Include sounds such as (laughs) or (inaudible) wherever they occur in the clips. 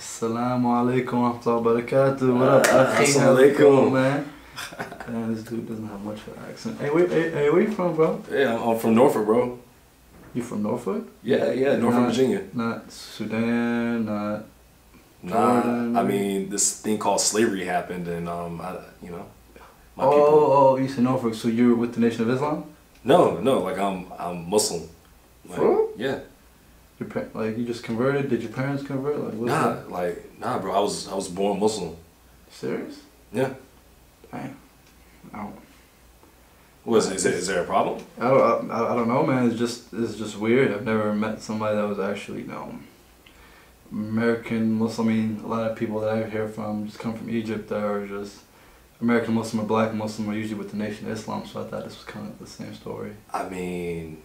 Assalamu alaikum wa rahmatullahi wa barakatuh. What up, Uh, assalamu alaikum. man? Man, this dude doesn't have much of an accent. Hey, where, hey, hey, where you from, bro? Yeah, I'm from Norfolk, bro. You from Norfolk? Yeah, yeah, Norfolk, Nah. Virginia. Not Sudan, not... Nah, I mean, this thing called slavery happened, and um, I, you know, my oh, people. oh, you said Norfolk, so you're with the Nation of Islam? No, no, like I'm, I'm Muslim. Like, For? Yeah. Your like, you just converted? Did your parents convert? Like, what's Nah, that? like nah, bro. I was, I was born Muslim. Serious? Yeah. Damn. I don't, Was is, is there a problem? I don't, I, I don't know, man. It's just, it's just weird. I've never met somebody that was actually, you know, American Muslim. I mean, a lot of people that I hear from just come from Egypt that are just American Muslim or Black Muslim are usually with the Nation of Islam. So I thought this was kind of the same story. I mean,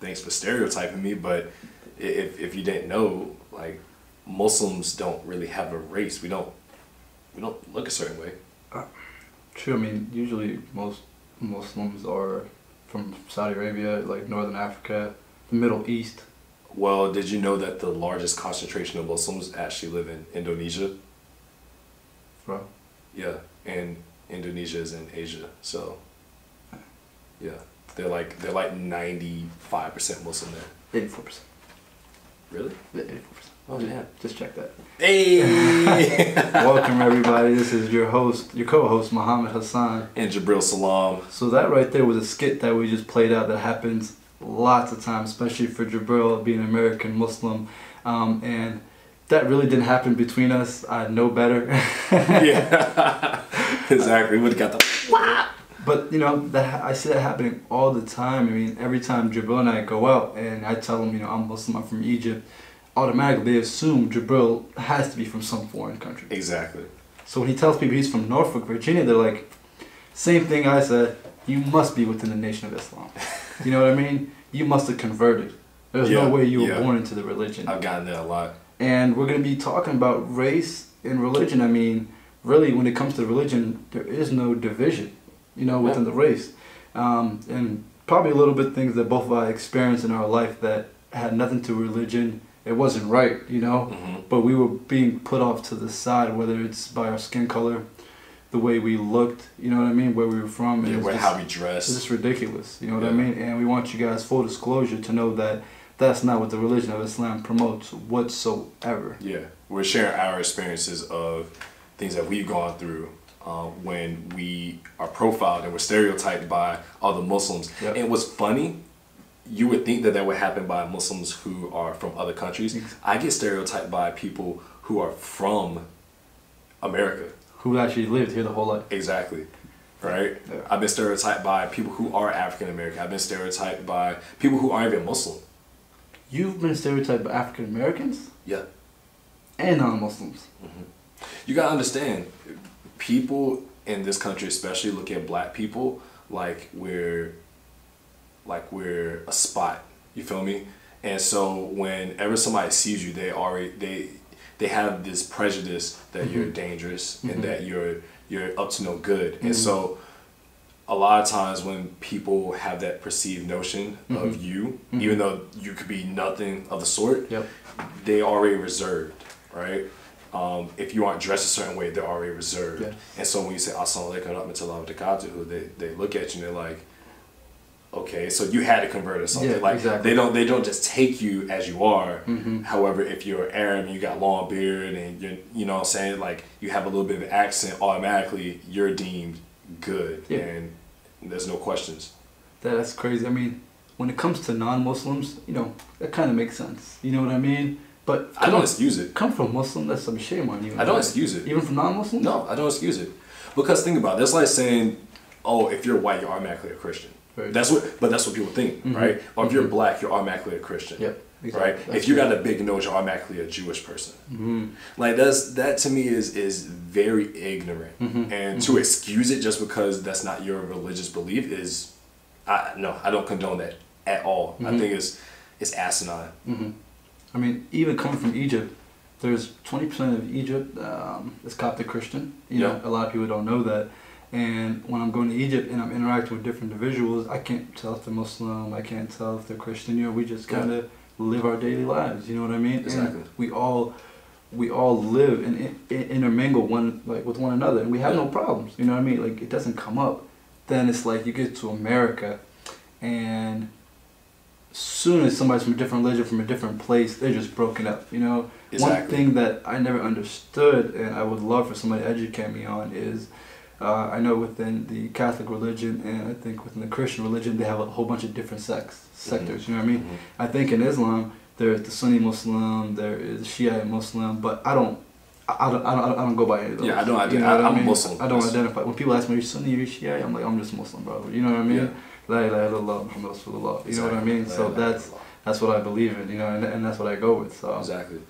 thanks for stereotyping me, but if if you didn't know, like Muslims don't really have a race. We don't, we don't look a certain way. Uh, true. I mean, usually most Muslims are from Saudi Arabia, like Northern Africa, the Middle East. Well, did you know that the largest concentration of Muslims actually live in Indonesia? Bro. Yeah, and Indonesia is in Asia, so yeah, they're like they're like ninety five percent Muslim there. Eighty-four percent. Really? Yeah, eighty-four percent. Oh damn. Just check that. Hey. (laughs) Welcome everybody. This is your host, your co-host Muhammad Hassan. and Jibreel Salam. So that right there was a skit that we just played out that happens lots of times, especially for Jibreel being American Muslim, um, and that really didn't happen between us. I know better. (laughs) yeah, (laughs) exactly. We would have got the. But you know that I see that happening all the time. I mean, every time Jibreel and I go out and I tell them, you know, I'm Muslim, I'm from Egypt, automatically they assume Jibreel has to be from some foreign country. Exactly. So when he tells people he's from Norfolk, Virginia, they're like, same thing I said. You must be within the Nation of Islam. (laughs) You know what I mean? You must have converted. There's Yeah, no way you were yeah. born into the religion. I've gotten that a lot. And we're going to be talking about race and religion. I mean, really, when it comes to religion, there is no division, you know, within Yeah. the race. Um, and probably a little bit things that both of us experienced in our life that had nothing to religion. It wasn't right, you know, hmm but we were being put off to the side, whether it's by our skin color, the way we looked, you know what I mean, where we were from. Yeah, where, just- how we it's just ridiculous, you know what I mean? And we want you guys full disclosure to know that that's not what the religion of Islam promotes whatsoever. Yeah, we're sharing our experiences of things that we've gone through uh, when we are profiled and we're stereotyped by other Muslims. Yep. And what's funny, you would think that that would happen by Muslims who are from other countries. I get stereotyped by people who are from America. Who actually lived here the whole life. Exactly. Right? Yeah. I've been stereotyped by people who are African American. I've been stereotyped by people who aren't even Muslim. You've been stereotyped by African Americans Yeah. and non-Muslims. you gotta understand people in this country especially look at black people like we're like we're a spot you feel me and so whenever somebody sees you they already they they have this prejudice that you're dangerous Mhm. and that you're you're up to no good and so a lot of times when people have that perceived notion of Mhm. you Mhm. even though you could be nothing of the sort Yep. they already reserved, right? Um, if you aren't dressed a certain way, they're already reserved. Yes. And so when you say Assalamu alaikum rahmatullahi they, they look at you and they're like, okay, so you had to convert or something. Yeah, like exactly. they don't they don't just take you as you are. Mhm. However, if you're Arab and you got long beard and you're you know what I'm saying, like you have a little bit of an accent, automatically you're deemed good Yeah. and there's no questions. That's crazy. I mean, when it comes to non-Muslims, you know, that kind of makes sense. You know what I mean? But I don't excuse it. come from Muslim, that's some shame on you. I don't excuse it. Even from non-Muslims? No, I don't excuse it. Because think about it. That's like saying, oh, if you're white, you're automatically a Christian. Right. That's what, but that's what people think, Mhm. right? Or if you're Mhm. black, you're automatically a Christian. Yep. Exactly. Right. That's if you got a big nose, you're automatically a Jewish person. Mhm. Like that's that to me is is very ignorant, Mhm. and to excuse it just because that's not your religious belief is, I no, I don't condone that at all. I Mhm. think it's it's asinine. I mean, even coming from Egypt, there's 20% of Egypt um, is Coptic Christian. You know, a lot of people don't know that. And when I'm going to Egypt and I'm interacting with different individuals, I can't tell if they're Muslim, I can't tell if they're Christian. You know, we just kind of live our daily lives. You know what I mean? Exactly. And we all we all live and intermingle one like with one another, and we have no problems. You know what I mean? Like it doesn't come up. Then it's like you get to America, and soon as somebody's from a different religion, from a different place, they're just broken up. You know, Exactly. one thing that I never understood, and I would love for somebody to educate me on, is uh, I know within the Catholic religion and I think within the Christian religion, they have a whole bunch of different sects, sectors. You know what I mean? Mhm. I think in Islam, there's the Sunni Muslim, there is Shiite Muslim, but I don't. I I don't, I don't, I don't go by any of those. Yeah, I don't You know ident- what I'm Muslim. I don't identify. When people ask me, are you Sunni or you Shiite? I'm like, I'm just Muslim, bro. You know what I mean? Yeah. La ilaha illallah, Muhammad Rasulullah. You know what I mean? So La that's that's what I believe in, you know, and, and that's what I go with. So Exactly.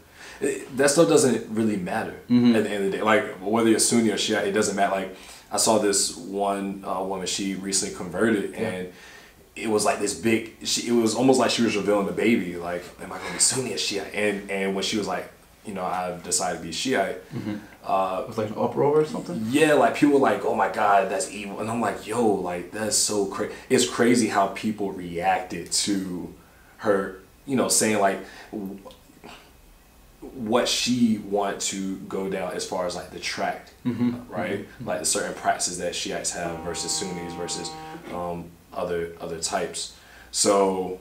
It, that stuff doesn't really matter Mhm. at the end of the day. Like whether you're Sunni or Shia, it doesn't matter. Like I saw this one uh, woman, she recently converted, Yeah. and it was like this big. She, it was almost like she was revealing the baby. Like, am I gonna be Sunni or Shia? And and when she was like, you know, I've decided to be Shiite. Uh, it was like an uproar or something. yeah, like people were like, "Oh my God, that's evil," and I'm like, "Yo, like that's so crazy." It's crazy how people reacted to her, you know, saying like w- what she wanted to go down as far as like the tract, Mhm. right? Like the certain practices that Shiites have versus Sunnis versus um, other other types. So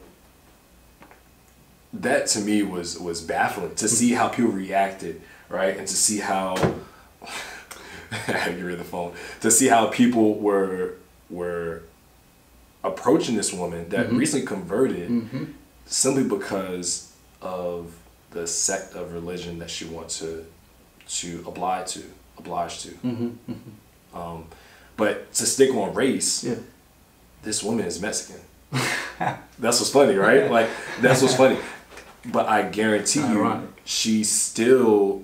that to me was was baffling to see how people reacted, right, and to see how I had to get rid of the phone to see how people were were approaching this woman that Mhm. recently converted Mm-hmm. simply because of the sect of religion that she wants to to oblige to oblige to. Mm-hmm. Um, but to stick on race, Yeah. this woman is Mexican. (laughs) that's what's funny, right? (laughs) Like that's what's funny. But I guarantee you, she still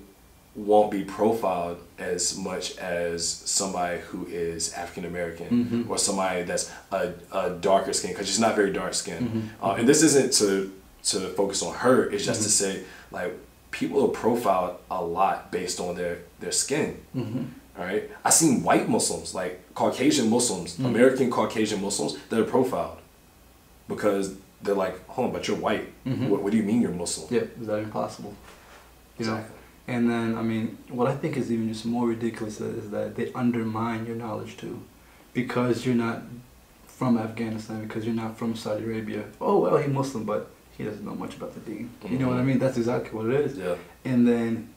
won't be profiled as much as somebody who is African American Mhm. or somebody that's a, a darker skin because she's not very dark skinned. Mhm. Uh, and this isn't to to focus on her. It's just to Mhm. say like people are profiled a lot based on their their skin. Mm-hmm. All right, I seen white Muslims, like Caucasian Muslims, Mm. American Caucasian Muslims, that are profiled because they're like, hold on, but you're white. Mhm. What, what do you mean you're Muslim? Yeah, is that impossible? You know, Exactly. and then I mean, what I think is even just more ridiculous is that they undermine your knowledge too, because you're not from Afghanistan, because you're not from Saudi Arabia. Oh well, he's Muslim, but he doesn't know much about the Deen. You know what I Mhm. mean? That's exactly what it is. Yeah. And then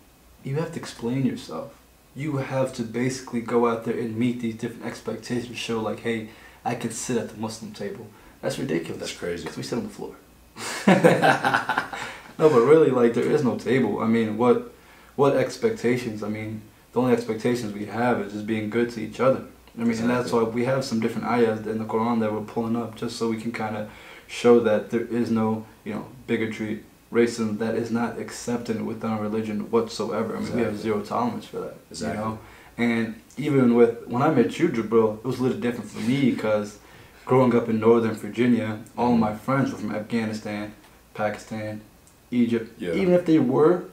you have to explain yourself. You have to basically go out there and meet these different expectations. Show like, hey, I can sit at the Muslim table. That's ridiculous. That's crazy. Because we sit on the floor. (laughs) no, but really, like, there is no table. I mean, what, what expectations? I mean, the only expectations we have is just being good to each other. I mean, and that's why we have some different ayahs in the Quran that we're pulling up, just so we can kind of show that there is no, you know, bigotry, racism that is not accepted within our religion whatsoever. I mean, we have zero tolerance for that. Exactly. You know, and even with when I met you, Jibreel, it was a little different for me because growing up in Northern Virginia, all my friends were from Afghanistan, Pakistan, Egypt. Yeah. Even if they were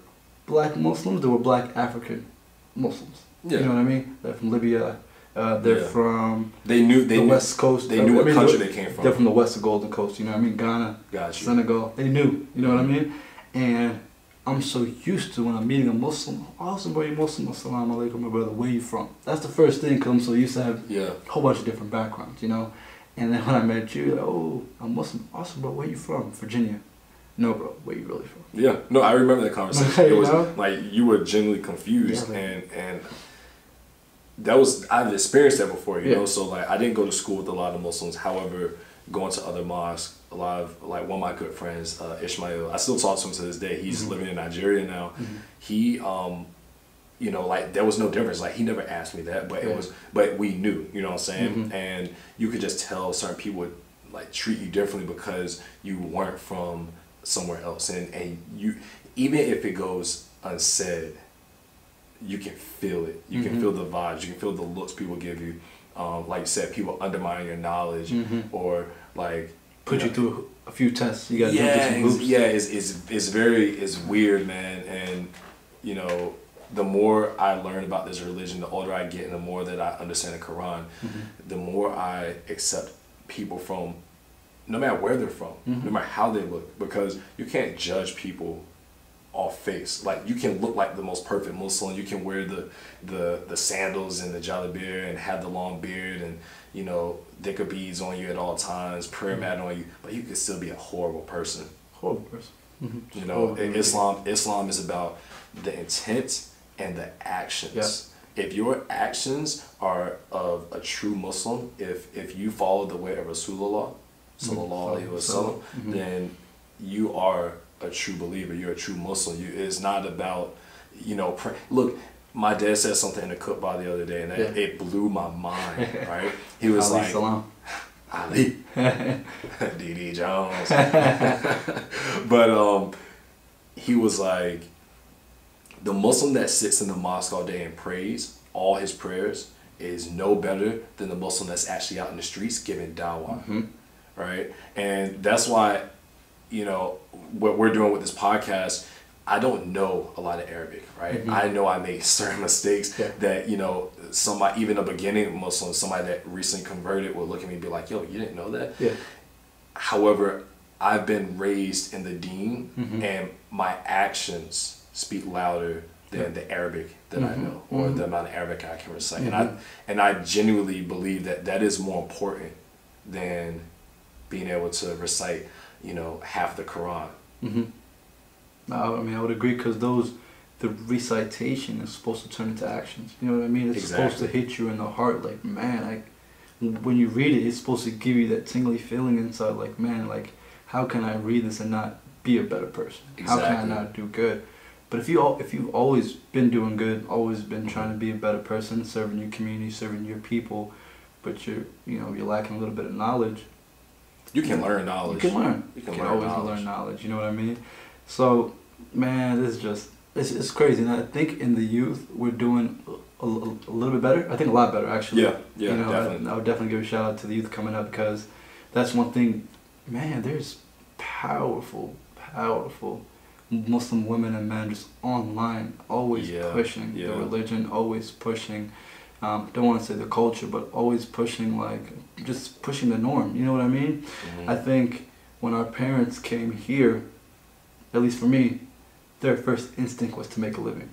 black Muslims, they were black African Muslims. Yeah. You know what I mean? They're from Libya. Uh, they're Yeah. from They knew they the knew, West Coast. They I knew what country they came from. They're from the West of Golden Coast. You know what I mean? Ghana, Got you. Senegal. They knew. You know what I mean? And I'm so used to when I'm meeting a Muslim. Awesome, bro. You Muslim? Assalamu alaikum, my brother. Where you from? That's the first thing because I'm so used to have Yeah. a whole bunch of different backgrounds, you know. And then when I met you, like, oh, I'm Muslim. Awesome, bro. Where you from? Virginia. No, bro. Where you really from? Yeah. No, I remember that conversation. (laughs) It was know? like you were genuinely confused Yeah, and and that was I've experienced that before, you Yeah. know. So like I didn't go to school with a lot of Muslims. However, going to other mosques, a lot of like one of my good friends, uh, Ishmael, I still talk to him to this day. He's Mhm. living in Nigeria now. He um you know, like there was no difference. Like he never asked me that, but Yeah. it was but we knew, you know what I'm saying? Mhm. And you could just tell certain people would like treat you differently because you weren't from somewhere else. And and you even if it goes unsaid, you can feel it. You can Mhm. feel the vibes. You can feel the looks people give you. Um, like you said, people undermine your knowledge Mhm. or like Put you know, through a few tests. You got yeah, jump some it's- yeah, it's, it's it's very it's weird, man. And you know, the more I learn about this religion, the older I get, and the more that I understand the Quran, Mhm. the more I accept people from, no matter where they're from, Mhm. no matter how they look, because you can't judge people off face. Like you can look like the most perfect Muslim. You can wear the the the sandals and the jalabir and have the long beard and you know dhikr beads on you at all times, prayer Mm-hmm. mat on you, but you could still be a horrible person. Horrible person. You know, Horrible. Islam Islam is about the intent and the actions. If your actions are of a true Muslim, if if you follow the way of Rasulullah, sallallahu alaihi wasallam, then you are a true believer. You're a true Muslim. You it's not about, you know, pray. look. My dad said something in the khutbah the other day, and it, Yeah. it blew my mind. (laughs) Right? He was Ali like, Salam. Ali, (laughs) D.D. Jones. (laughs) but um, he was like, the Muslim that sits in the mosque all day and prays all his prayers is no better than the Muslim that's actually out in the streets giving dawah, Mhm. right? And that's why, you know, what we're doing with this podcast. I don't know a lot of Arabic, right? Mhm. I know I make (laughs) certain mistakes Yeah. that you know somebody, even a beginning Muslim, somebody that recently converted, will look at me and be like, "Yo, you didn't know that." Yeah. However, I've been raised in the deen, Mhm. and my actions speak louder than the Arabic that I Mhm. know or Mhm. the amount of Arabic I can recite. And. I and I genuinely believe that that is more important than being able to recite, you know, half the Quran. hmm No, I mean I would agree because those, the recitation is supposed to turn into actions. You know what I mean? It's supposed to hit you in the heart. Like man, like when you read it, it's supposed to give you that tingly feeling inside. Like man, like how can I read this and not be a better person? How can I not do good? But if you if you've always been doing good, always been trying to be a better person, serving your community, serving your people, but you're you know you're lacking a little bit of knowledge, You can learn knowledge. you can learn. You You can can, learn always knowledge. learn knowledge. You know what I mean? So, man, this is just it's, it's crazy. And I think in the youth we're doing a, a, a little bit better. I think a lot better actually. Yeah, yeah, you know, definitely. I, I would definitely give a shout out to the youth coming up because that's one thing. Man, there's powerful, powerful Muslim women and men just online, always Yeah, pushing yeah. the religion, always pushing. Um, don't want to say the culture, but always pushing like just pushing the norm. You know what I mean? Mhm. I think when our parents came here, at least for me, their first instinct was to make a living.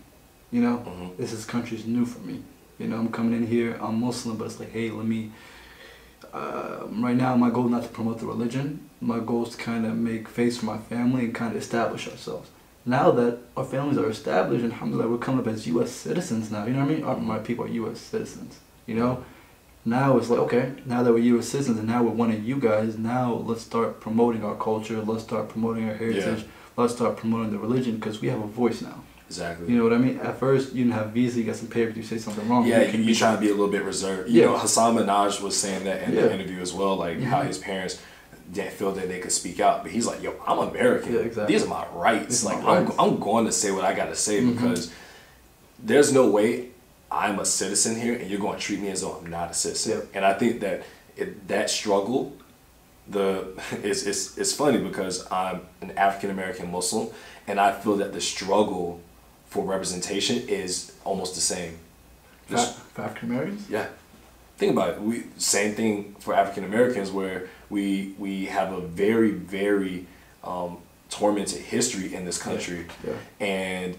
You know, Mhm. this is country's new for me. You know, I'm coming in here, I'm Muslim, but it's like, hey, let me. Uh, right now, my goal is not to promote the religion. My goal is to kind of make face for my family and kind of establish ourselves. Now that our families are established, and alhamdulillah, we're coming up as U.S. citizens now. You know what I mean? Our, my people are U.S. citizens. You know, now it's like okay now that we're U.S. citizens and now we're one of you guys now let's start promoting our culture let's start promoting our heritage let's start promoting the religion because we have a voice now Exactly. you know what I mean at first you didn't have visa you got some papers you say something wrong Yeah, you, can you be trying to be a little bit reserved. You Yeah. know, Hasan Minhaj was saying that in the interview as well, like how Mhm. his parents didn't feel that they could speak out. But he's like, yo, I'm American. Yeah, exactly. These are my rights. Like, my I'm, rights. I'm going to say what I got to say Mhm. because there's no way I'm a citizen here and you're going to treat me as though I'm not a citizen. Yep. And I think that it, that struggle, the (laughs) it's, it's, it's funny because I'm an African American Muslim and I feel that the struggle for representation is almost the same. for, for African Americans Yeah. Think about it. We same thing for African Americans where we we have a very very um, tormented history in this country, yeah and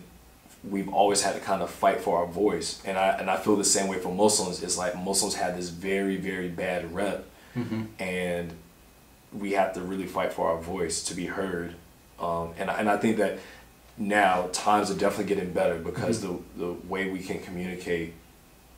we've always had to kind of fight for our voice. And I and I feel the same way for Muslims. It's like Muslims have this very very bad rep, mm-hmm. and we have to really fight for our voice to be heard. Um, and and I think that now times are definitely getting better because the the way we can communicate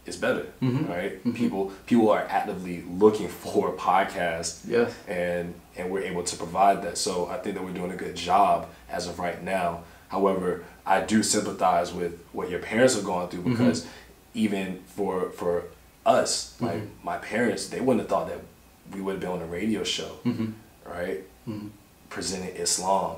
is better, Mhm. right? Mhm. People people are actively looking (laughs) for podcasts, yes and and we're able to provide that. So I think that we're doing a good job as of right now. However, I do sympathize with what your parents are going through Mhm. because even for for us, like Mhm. my parents, they wouldn't have thought that we would have been on a radio show, mm-hmm. right? Mm-hmm. Presenting Islam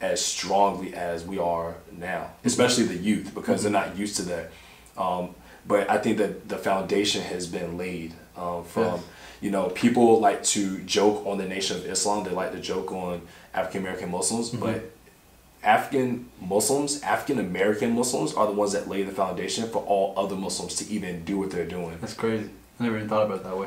as strongly as we are now, especially the youth because they're not used to that. Um, but I think that the foundation has been laid um, from, Yes. you know, people like to joke on the Nation of Islam. They like to joke on African American Muslims, Mhm. but African Muslims, African American Muslims are the ones that lay the foundation for all other Muslims to even do what they're doing. that's crazy I never even thought about it that way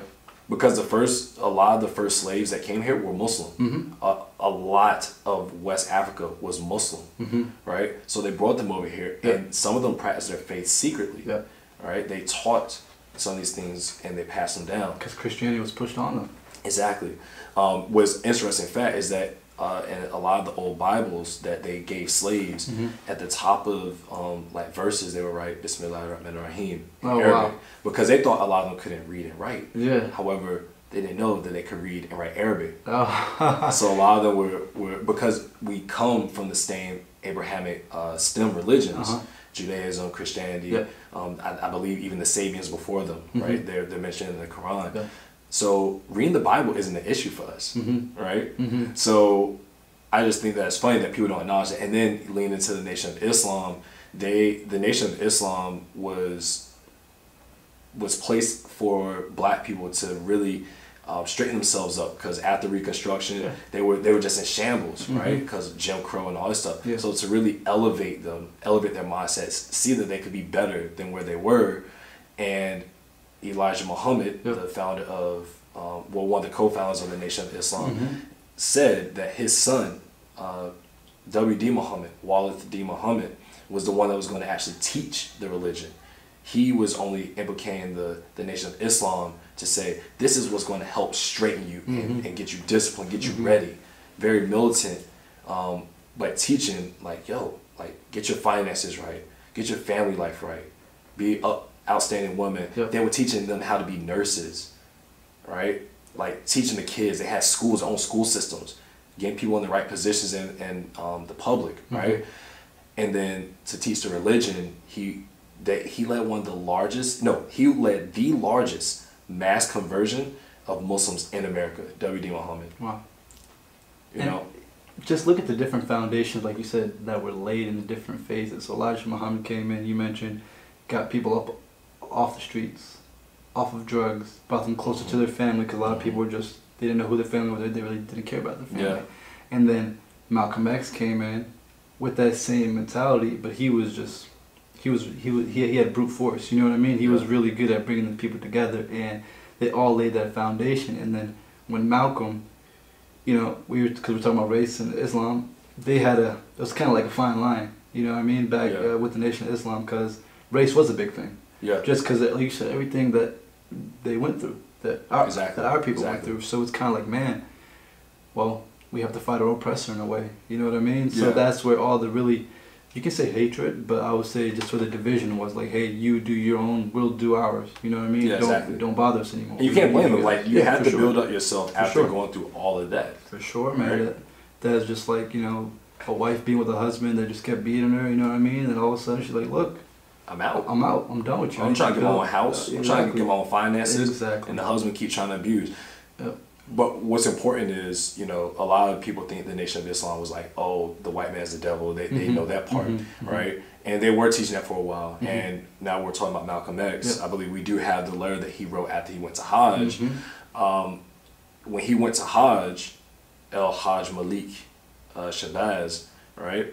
because the first a lot of the first slaves that came here were Muslim. Mhm. A, a lot of West Africa was Muslim, Mhm. right? So they brought them over here, Yeah. and some of them practiced their faith secretly. Yeah. Right? They taught some of these things and they passed them down. Because Christianity was pushed on them. Exactly. Um, what's interesting fact is that uh, in a lot of the old Bibles that they gave slaves, Mhm. at the top of um, like verses, they would write Bismillah ar-Rahman ar-Rahim in Oh, Arabic wow. because they thought a lot of them couldn't read and write. Yeah. However, they didn't know that they could read and write Arabic. Oh. (laughs) so a lot of them were, were because we come from the same Abrahamic uh, stem religions, Uh-huh. Judaism, Christianity. Yeah. Um, I, I believe even the Sabians before them, Mhm. right? They're they're mentioned in the Quran. So reading the Bible isn't an issue for us, Mhm. right? Mhm. So I just think that it's funny that people don't acknowledge it. And then lean into the Nation of Islam. They the Nation of Islam was was placed for black people to really uh, straighten themselves up because after Reconstruction Yeah. they were they were just in shambles, Mhm. right? Because Jim Crow and all this stuff. Yeah. So to really elevate them, elevate their mindsets, see that they could be better than where they were, and Elijah Muhammad, Yeah. the founder of um, well one of the co-founders of the Nation of Islam, Mhm. said that his son, uh, W.D. Muhammad, Walid D. Muhammad, was the one that was going to actually teach the religion. He was only implicating the, the Nation of Islam to say, this is what's going to help straighten you and, Mhm. and get you disciplined, get you Mhm. ready. Very militant, um, but teaching, like, yo, like, get your finances right, get your family life right, be a outstanding woman. Yeah. They were teaching them how to be nurses, right? Like teaching the kids. They had schools, their own school systems, getting people in the right positions in, in um, the public, right? And then to teach the religion, he that he led one of the largest. No, he led the largest mass conversion of Muslims in America. W.D. Muhammad. Wow. You And- know, Just look at the different foundations, like you said, that were laid in the different phases. So Elijah Muhammad came in, you mentioned, got people up off the streets, off of drugs, brought them closer to their family because a lot of people were just, they didn't know who their family was, they really didn't care about their family. Yeah. And then Malcolm X came in with that same mentality, but he was just, he was, he was, he, he had brute force, you know what I mean? He was really good at bringing the people together and they all laid that foundation. And then when Malcolm, you know, we were because we're talking about race and Islam. They had a it was kind of like a fine line, you know what I mean, back Yeah. uh, with the Nation of Islam because race was a big thing. Yeah, Just because, like you said, everything that they went through, that our Exactly. that our people went through. So it's kind of like, man, well, we have to fight our oppressor in a way. You know what I mean? So Yeah. that's where all the really, you can say hatred, but I would say just where the division was like, hey, you do your own, we'll do ours. You know what I mean? Yeah, don't exactly. don't bother us anymore. and you can't blame them. Like you Yeah, have to sure. build up yourself For after sure. going through all of that. For sure, man. Right. That, that's just like, you know, a wife being with a husband that just kept beating her, you know what I mean? And all of a sudden she's like, look, I'm out. I'm out. I'm done with you. I'm trying to get my own house. Yeah, I'm trying to get my own finances. Exactly. And the husband keeps trying to abuse. Yep. But what's important is, you know, a lot of people think the Nation of Islam was like, oh, the white man's the devil. They, they Mhm. know that part, Mhm. Mhm. right? And they were teaching that for a while. Mhm. And now we're talking about Malcolm X. Yep. I believe we do have the letter that he wrote after he went to Hajj. Mhm. Um, when he went to Hajj, El Hajj Malik uh, Shabazz, right?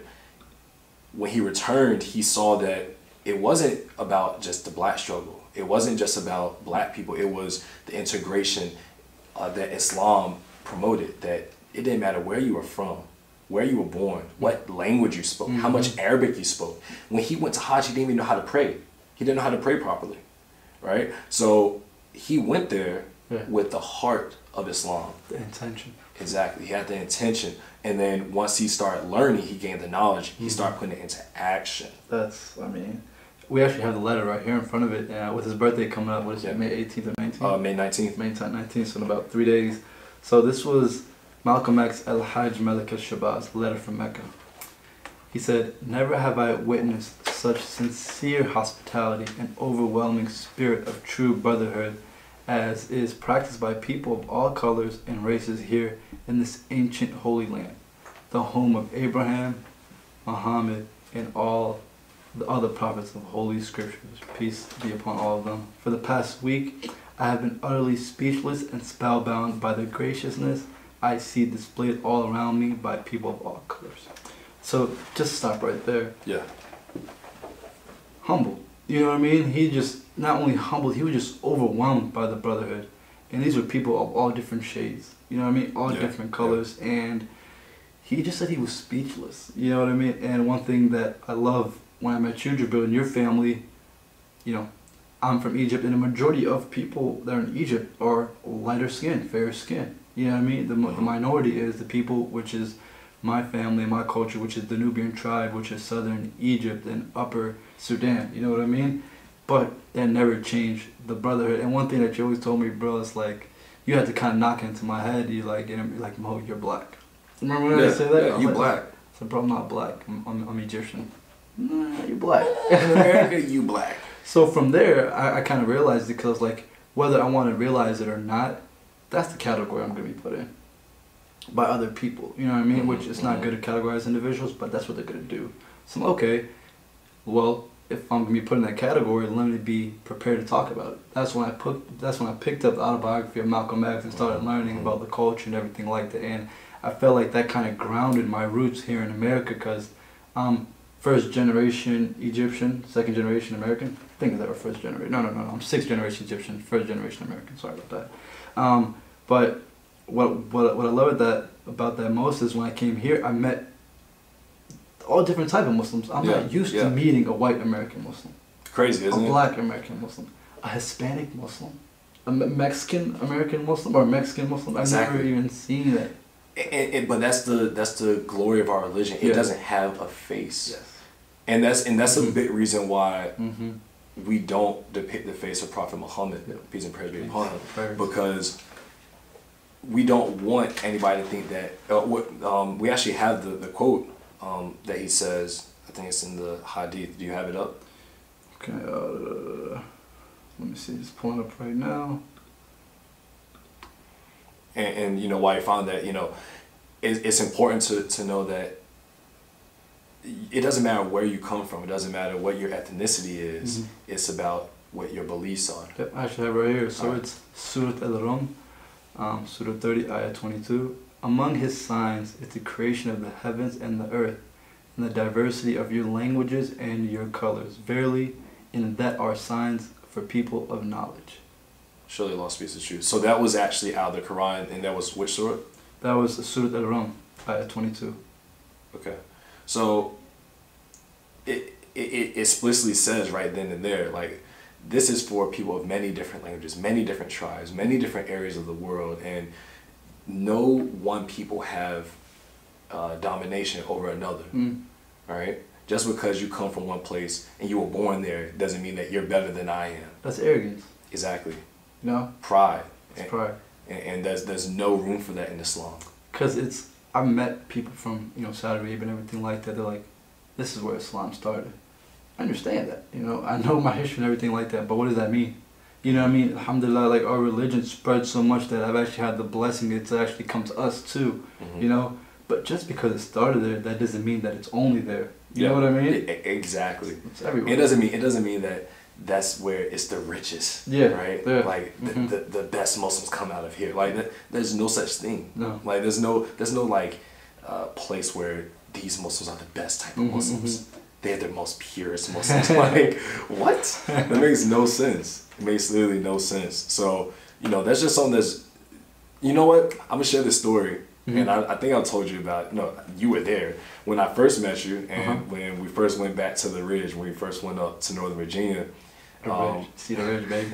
When he returned, he saw that it wasn't about just the black struggle. It wasn't just about black people. It was the integration uh, that Islam promoted. That it didn't matter where you were from, where you were born, what language you spoke, how much Arabic you spoke. When he went to Hajj, he didn't even know how to pray. He didn't know how to pray properly, right? So he went there Yeah. with the heart of Islam. The intention. Exactly. He had the intention. And then once he started learning, he gained the knowledge. He Mhm. started putting it into action. That's, I mean, we actually have the letter right here in front of it uh, with his birthday coming up. What is Yeah. it, May 18th or 19th? Uh, May 19th. May 19th, so in about three days. So this was Malcolm X El Hajj Malik al Shabazz, letter from Mecca. He said, Never have I witnessed such sincere hospitality and overwhelming spirit of true brotherhood as is practiced by people of all colors and races here in this ancient holy land, the home of Abraham, Muhammad, and all the other prophets of holy scriptures. Peace be upon all of them. For the past week, I have been utterly speechless and spellbound by the graciousness I see displayed all around me by people of all colors. So just stop right there. Yeah. Humble. You know what I mean? He just not only humbled, he was just overwhelmed by the brotherhood. and these were people of all different shades. You know what I mean? All Yeah, different yeah. colors, and he just said he was speechless. You know what I mean? And one thing that I love when I met you, Jibreel, and your family, you know, I'm from Egypt, and the majority of people that are in Egypt are lighter skin, fair skin. You know what I mean? The, the uh-huh. minority is the people, which is my family, my culture, which is the Nubian tribe, which is southern Egypt and upper Sudan. You know what I mean? But that never changed the brotherhood. And one thing that you always told me, bro, is like you had to kind of knock into my head. You like, you know, like Mo, you're black. Remember when I say that? Yeah, you like, black. Said, bro, I'm not black. I'm, I'm, I'm Egyptian. Nah, you black. In America, you black. So from there, I, I kind of realized it because like whether I want to realize it or not, that's the category I'm gonna be put in by other people. You know what I mean? Mhm, Which is not mhm. good to categorize individuals, but that's what they're gonna do. So I'm okay. Well, if I'm gonna be put in that category, let me be prepared to talk about it. That's when I put. That's when I picked up the autobiography of Malcolm X and started learning Mhm. about the culture and everything like that. And I felt like that kind of grounded my roots here in America because I'm first generation Egyptian, second generation American. I think that we're first generation. No, no, no, no. I'm sixth generation Egyptian, first generation American. Sorry about that. Um, but what what what I love that about that most is when I came here, I met all different type of Muslims. I'm Yeah, not used yeah. to meeting a white American Muslim, Crazy, a isn't it? A black American Muslim, a Hispanic Muslim, a Mexican American Muslim, or a Mexican Muslim. I've never even seen that. And, and- but that's the that's the glory of our religion. It Yeah. doesn't have a face, Yes. And that's and that's a Mhm. big reason why Mm-hmm. we don't depict the face of Prophet Muhammad, Yeah. peace and praise be upon him, Prayers. because we don't want anybody to think that. Uh, what, um, we actually have the, the quote um, that he says. I think it's in the Hadith. Do you have it up? Okay, uh, let me see. Just pulling up right now. and, and you know why I found that you know it, it's important to, to know that it doesn't matter where you come from it doesn't matter what your ethnicity is Mhm. it's about what your beliefs are Yep, I actually have right here. So Alright. it's Surat Al-Rum, um, Surah 30, Ayah 22. Among his signs is the creation of the heavens and the earth, and the diversity of your languages and your colors. Verily, in that are signs for people of knowledge. surely Allah speaks the truth so that was actually out of the Quran and that was which surah That was Surat Al-Rum, Ayah 22. okay so it, it, it explicitly says right then and there like this is for people of many different languages many different tribes many different areas of the world and no one people have uh, domination over another. Mm. all right just because you come from one place and you were born there doesn't mean that you're better than i am. That's arrogance, exactly. You know? pride. It's and, pride. and, and there's there's no room for that in islam. Because it's, I've met people from, you know, Saudi Arabia and everything like that. They're like, this is where Islam started. I understand that, you know. I know (laughs) my history and everything like that, but what does that mean? You know what I mean? Alhamdulillah, like our religion spread so much that I've actually had the blessing to actually come to us too, Mhm. you know. But just because it started there, that doesn't mean that it's only there. You know what I mean? Exactly It's everywhere. It doesn't mean it doesn't mean that that's where it's the richest. Yeah, Right. yeah. Like the, Mhm. the, the best Muslims come out of here. Like th- there's no such thing. No. Like there's no there's no like uh, place where these Muslims are the best type of Mhm, Muslims. They're the most purest (laughs) Muslims. (laughs) like what? That (laughs) makes no sense. It makes literally no sense. So you know that's just something that's. You know what? I'm gonna share this story. Mhm. And I, I think I told you about, no, you were there when I first met you and Uh-huh. when we first went back to the Ridge, when we first went up to Northern Virginia. Um, the ridge, baby.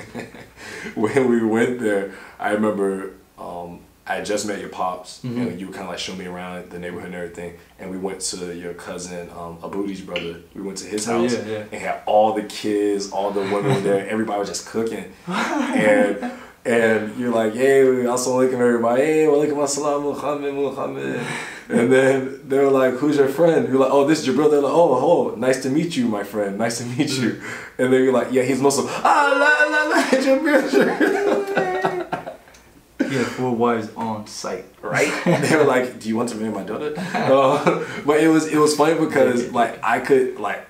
when we went there, I remember um, I had just met your pops, Mhm. and you kind of like showed me around the neighborhood and everything. And we went to your cousin um, Abudi's brother. We went to his Oh, house yeah, yeah. and had all the kids, all the women there. Everybody was just cooking, (laughs) and and you're like, hey, assalamu alaikum, everybody. Hey, wa alaikum assalam, Muhammad, Muhammad. And then they were like, who's your friend? You're like, oh, this is your brother. They're like, oh, oh, nice to meet you, my friend. Nice to meet you. (laughs) And then you're like, yeah, he's Muslim. Ah, la, la, la, (laughs) Jibreel. (laughs) Had four wives on site. right? they were like, "Do you want to marry my daughter?" Uh, but it was it was funny because like I could like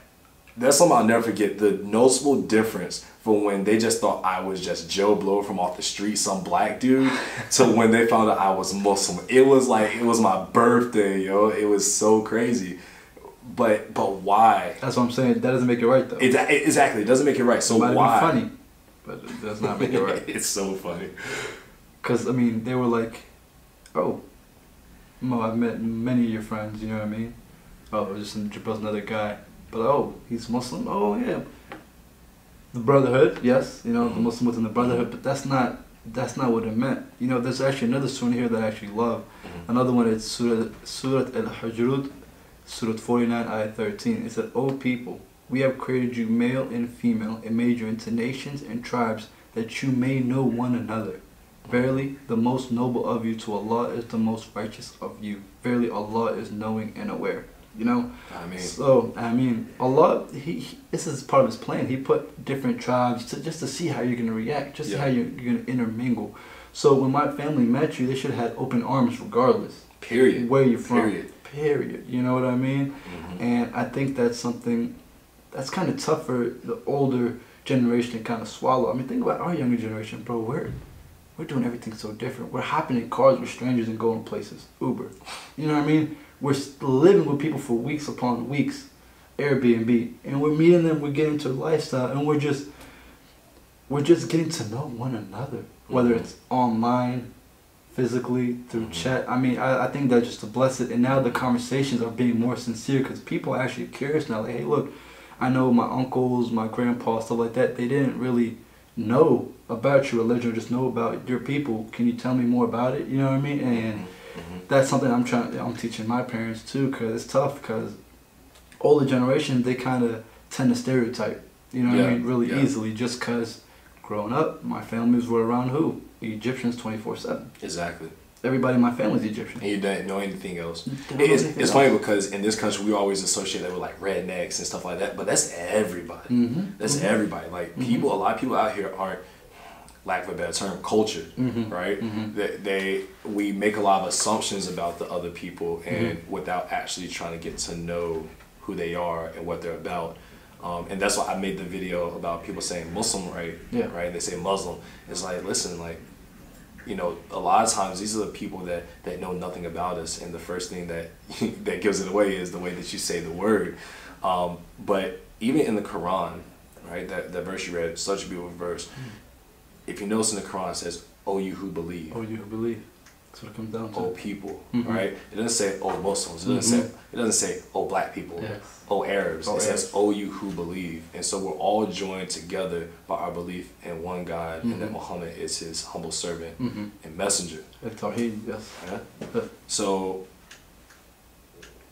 that's something I'll never forget. The noticeable difference from when they just thought I was just Joe Blow from off the street, some black dude, to (laughs) when they found out I was Muslim. It was like it was my birthday, yo. It was so crazy. But but why? That's what I'm saying. That doesn't make it right though. It, it- exactly. It doesn't make it right. So it why? funny, but it does not make it right. (laughs) it's so funny. Because, I mean, they were like, oh, Mo, I've met many of your friends, you know what I mean? Oh, just Jibreel's another guy. But, oh, he's Muslim? Oh, yeah. The Brotherhood, yes, you know, the Muslim within the Brotherhood, but that's not that's not what it meant. You know, there's actually another surah here that I actually love. Mhm. Another one is Surah, Surah Al-Hujurat, Surah 49, Ayah 13. It said, O people, we have created you male and female and made you into nations and tribes that you may know one another. Verily, the most noble of you to Allah is the most righteous of you. Verily, Allah is knowing and aware. You know, I mean, so I mean, Allah, he, he this is part of His plan. He put different tribes to just to see how you're gonna react, just Yeah. how you're, you're gonna intermingle. So when my family met you, they should have had open arms regardless period. where you're from. Period. Period. You know what I mean? Mhm. And I think that's something that's kind of tough for the older generation to kind of swallow. I mean, think about our younger generation, bro. We're we're doing everything so different. We're hopping in cars with strangers and going places. Uber. You know what I mean? We're living with people for weeks upon weeks. Airbnb, and we're meeting them. We're getting to lifestyle, and we're just we're just getting to know one another. Whether Mhm. it's online, physically through Mhm. chat. I mean, I, I think that's just a blessing. And now the conversations are being more sincere because people are actually curious now. Like, hey, look, I know my uncles, my grandpa, stuff like that. They didn't really know about your religion, or just know about your people. Can you tell me more about it? You know what I mean? And Mhm. that's something I'm trying. I'm teaching my parents too, cause it's tough. Cause older generation they kind of tend to stereotype. You know what Yeah, I mean? Really yeah. easily, just cause growing up, my families were around who Egyptians twenty four seven. Exactly. Everybody in my family's Egyptian. And you didn't know anything else. They know It's, anything it's else. funny because in this country we always associate that with like rednecks and stuff like that, but that's everybody. Mhm. That's Mhm. everybody. Like Mhm. people, a lot of people out here aren't, lack of a better term, cultured, Mhm. right? Mhm. They, they we make a lot of assumptions about the other people, and Mm-hmm. without actually trying to get to know who they are and what they're about. Um, and that's why I made the video about people saying Muslim, right? Yeah. Right. They say Muslim. It's like, listen, like, you know, a lot of times these are the people that, that know nothing about us, and the first thing that (laughs) that gives it away is the way that you say the word. Um, but even in the Quran, right, that, that verse you read, such a beautiful verse. If you notice in the Quran, it says, "Oh, you who believe." Oh, you who believe? That's what it comes down to. oh people, Mhm. right? It doesn't say oh Muslims. It doesn't Mhm. say it doesn't say oh black people. Yes. Oh Arabs. Oh, it says Arabs. oh you who believe, and so we're all joined together by our belief in one God, and that Mhm. Muhammad is His humble servant Mm-hmm. and messenger. It's Tawheed, yes. Yeah. So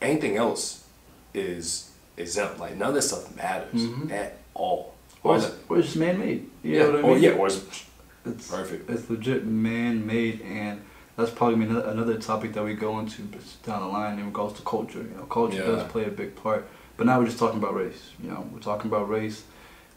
anything else is exempt. Like none of this stuff matters Mhm. at all. All it's, that- it's just man-made. You yeah, know what I mean? or yeah, or it's It's, perfect. It's legit man-made, and that's probably another, another topic that we go into down the line in regards to culture. You know, culture Yeah. does play a big part, but now we're just talking about race. You know, we're talking about race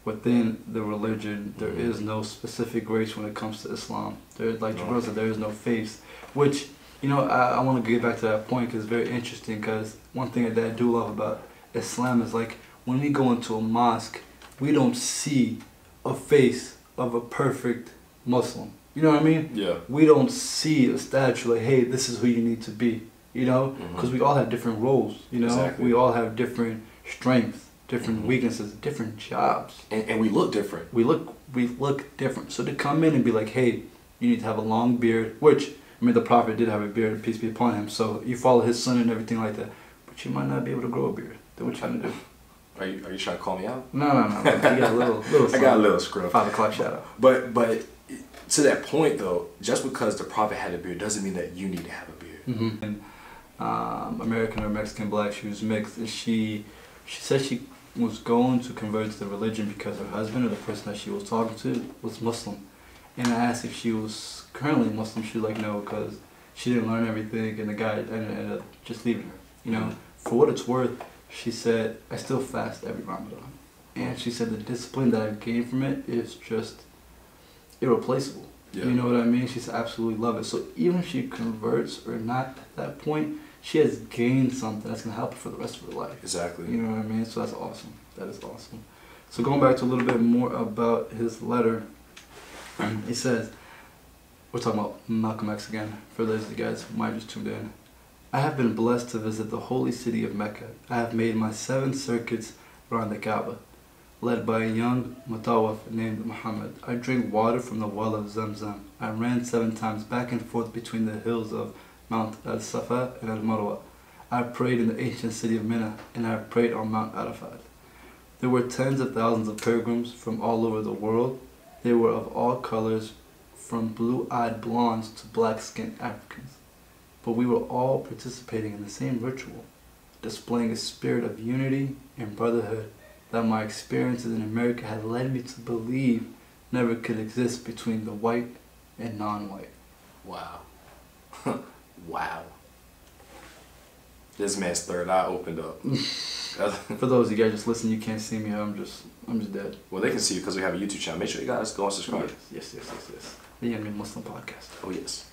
within the religion. There Mhm. is no specific race when it comes to Islam. There, like. Jibreel said, there is no faith. Which, you know, I, I want to get back to that point because it's very interesting. Because one thing that I do love about Islam is like when we go into a mosque, we don't see a face of a perfect Muslim. You know what I mean? Yeah. We don't see a statue like, hey, this is who you need to be. You know, because we all have different roles. You know, Exactly. we all have different strengths, different Mhm. weaknesses, different jobs. And, and we look different. We look we look different. So to come in and be like, hey, you need to have a long beard, which I mean, the prophet did have a beard, peace be upon him. So you follow his son and everything like that, but you might not be able to grow a beard. Then what you gonna do? Are you, are you trying to call me out? No, no, no. no. You got a little, little. (laughs) I got a little scruff. five o'clock shadow. But but to that point though, just because the prophet had a beard doesn't mean that you need to have a beard. Mm-hmm. And um, American or Mexican black, she was mixed. And she she said she was going to convert to the religion because her husband or the person that she was talking to was Muslim. And I asked if she was currently Muslim. She was like, no, because she didn't learn everything, and the guy ended, ended up just leaving her. You know, for what it's worth, she said, I still fast every Ramadan. And she said the discipline that I've gained from it is just irreplaceable. Yeah. You know what I mean? She's absolutely love it. So even if she converts or not at that point, she has gained something that's gonna help her for the rest of her life. Exactly. You know what I mean? So that's awesome. That is awesome. So going back to a little bit more about his letter, (clears throat) he says, we're talking about Malcolm X again, for those of you guys who might just tuned in. I have been blessed to visit the holy city of Mecca. I have made my seven circuits around the Kaaba. led by a young Mutawaf named Muhammad. I drank water from the well of Zamzam. I ran seven times back and forth between the hills of Mount Al Safa and Al Marwa. I prayed in the ancient city of Mina, and I prayed on Mount Arafat. There were tens of thousands of pilgrims from all over the world. They were of all colors, from blue eyed blondes to black skinned Africans. But we were all participating in the same ritual, displaying a spirit of unity and brotherhood that my experiences in America had led me to believe never could exist between the white and non white. Wow. (laughs) wow. This man's third eye opened up. (laughs) For those of you guys just listening, you can't see me. I'm just, I'm just dead. well, they can see you because we have a YouTube channel. Make sure you guys go and subscribe. Yes, yes, yes, yes. The Young n Muslim podcast. Oh yes.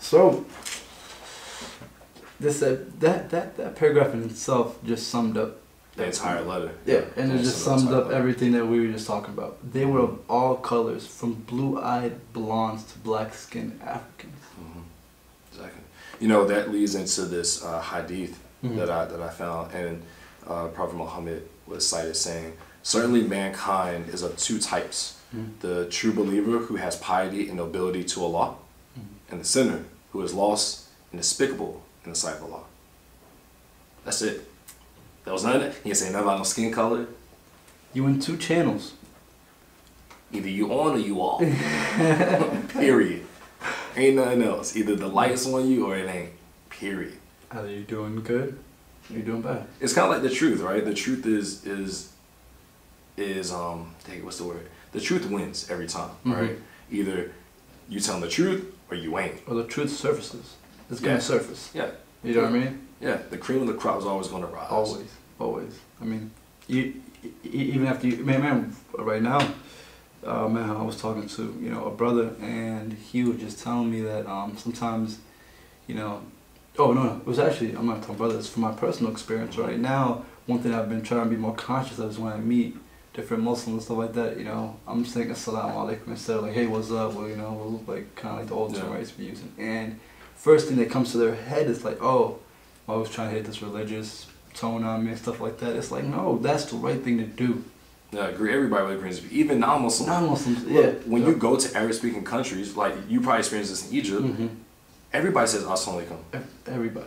So, this uh, that that that paragraph in itself just summed up. The entire letter. Yeah, and it just Summed up up everything that we were just talking about. They were of all colors, from blue-eyed blondes to black-skinned Africans. hmm Exactly. You know that leads into this uh, hadith Mhm. that I that I found, and uh, Prophet Muhammad was cited saying, "Certainly, mankind is of two types: Mhm. the true believer who has piety and nobility to Allah, Mhm. and the sinner who is lost and despicable in the sight of Allah." That's it. That was none. He didn't say nothing about no skin color. You in two channels. Either you on or you off. (laughs) Period. Ain't nothing else. Either the light's on you or it ain't. Period. Either you're doing good, or you're doing bad. It's kind of like the truth, right? The truth is is is um. Dang, what's the word? The truth wins every time, Mhm. right? Either you telling the truth or you ain't. Or the truth surfaces. It's gonna Yeah. surface. Yeah, You know what I mean? yeah. The cream of the crop is always gonna rise. Always, always. I mean, you, even after you, man, man, right now, uh, man, I was talking to you know a brother, and he was just telling me that um, sometimes, you know, oh no, no, it was actually I'm not talking brother. It's from my personal experience right now. One thing I've been trying to be more conscious of is when I meet different Muslims and stuff like that. You know, I'm just saying assalamu alaikum instead of like, hey, what's up? Well, you know, well, like kind of like the old term Yeah. I used to be using. And first thing that comes to their head is like, oh, I was trying to hit this religious tone on me and stuff like that. It's like, no, that's the right thing to do. Yeah, I agree. Everybody would agree. Even non-Muslim. Non-Muslims, Look, yeah. When yeah. you go to Arab-speaking countries, like you probably experienced this in Egypt, Mhm. everybody says assalamu alaikum. Everybody.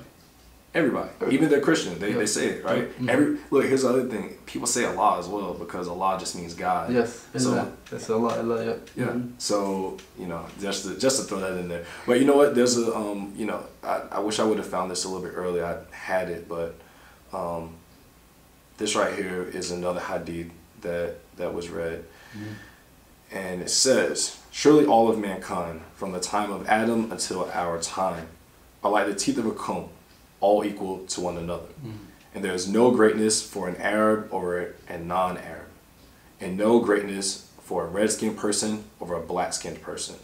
Everybody, even they're Christian, they, they say it right. Mhm. Every look, here's the other thing: people say Allah as well because Allah just means God. Yes, So- that. That's a lot, lot, yeah. Yeah. Mhm. So you know, just to just to throw that in there. But you know what? There's a um, you know, I, I wish I would have found this a little bit earlier. I had it, but um, this right here is another hadith that that was read, Mhm. and it says, "Surely all of mankind, from the time of Adam until our time, are like the teeth of a comb, all equal to one another." Mhm. And there is no greatness for an Arab over a non Arab, and no greatness for a red skinned person over a black skinned person,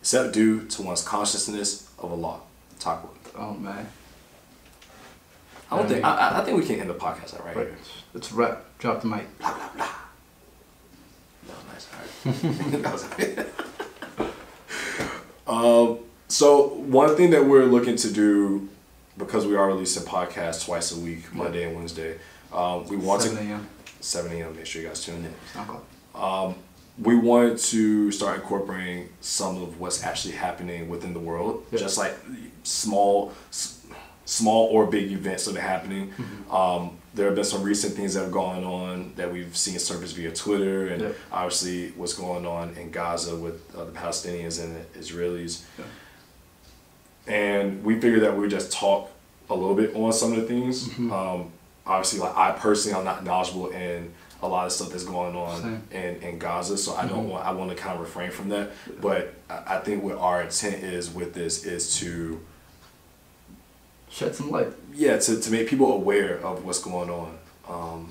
except due to one's consciousness of Allah. Taqwa. Oh man. I don't I think mean- I, I- I think we can end the podcast right Right. here. It's wrap. Drop the mic. Blah blah blah. That was nice. All right. (laughs) that was (laughs) um, so one thing that we're looking to do because we are releasing podcasts twice a week, Monday and Wednesday. Um, we want 7 to a.m. 7 a.m. Make sure you guys tune in. SoundCloud. Um, we wanted to start incorporating some of what's actually happening within the world, Yeah. just like small, s- small or big events that are happening. Um, there have been some recent things that have gone on that we've seen surface via Twitter, and Yeah. obviously what's going on in Gaza with uh, the Palestinians and the Israelis. Yeah. And we figured that we would just talk a little bit on some of the things. Mhm. Um, obviously, like I personally, I'm not knowledgeable in a lot of stuff that's going on Same. in, in Gaza, so I don't Mhm. want I want to kind of refrain from that. But I, I think what our intent is with this is to Shed some light. yeah to, to make people aware of what's going on. Um,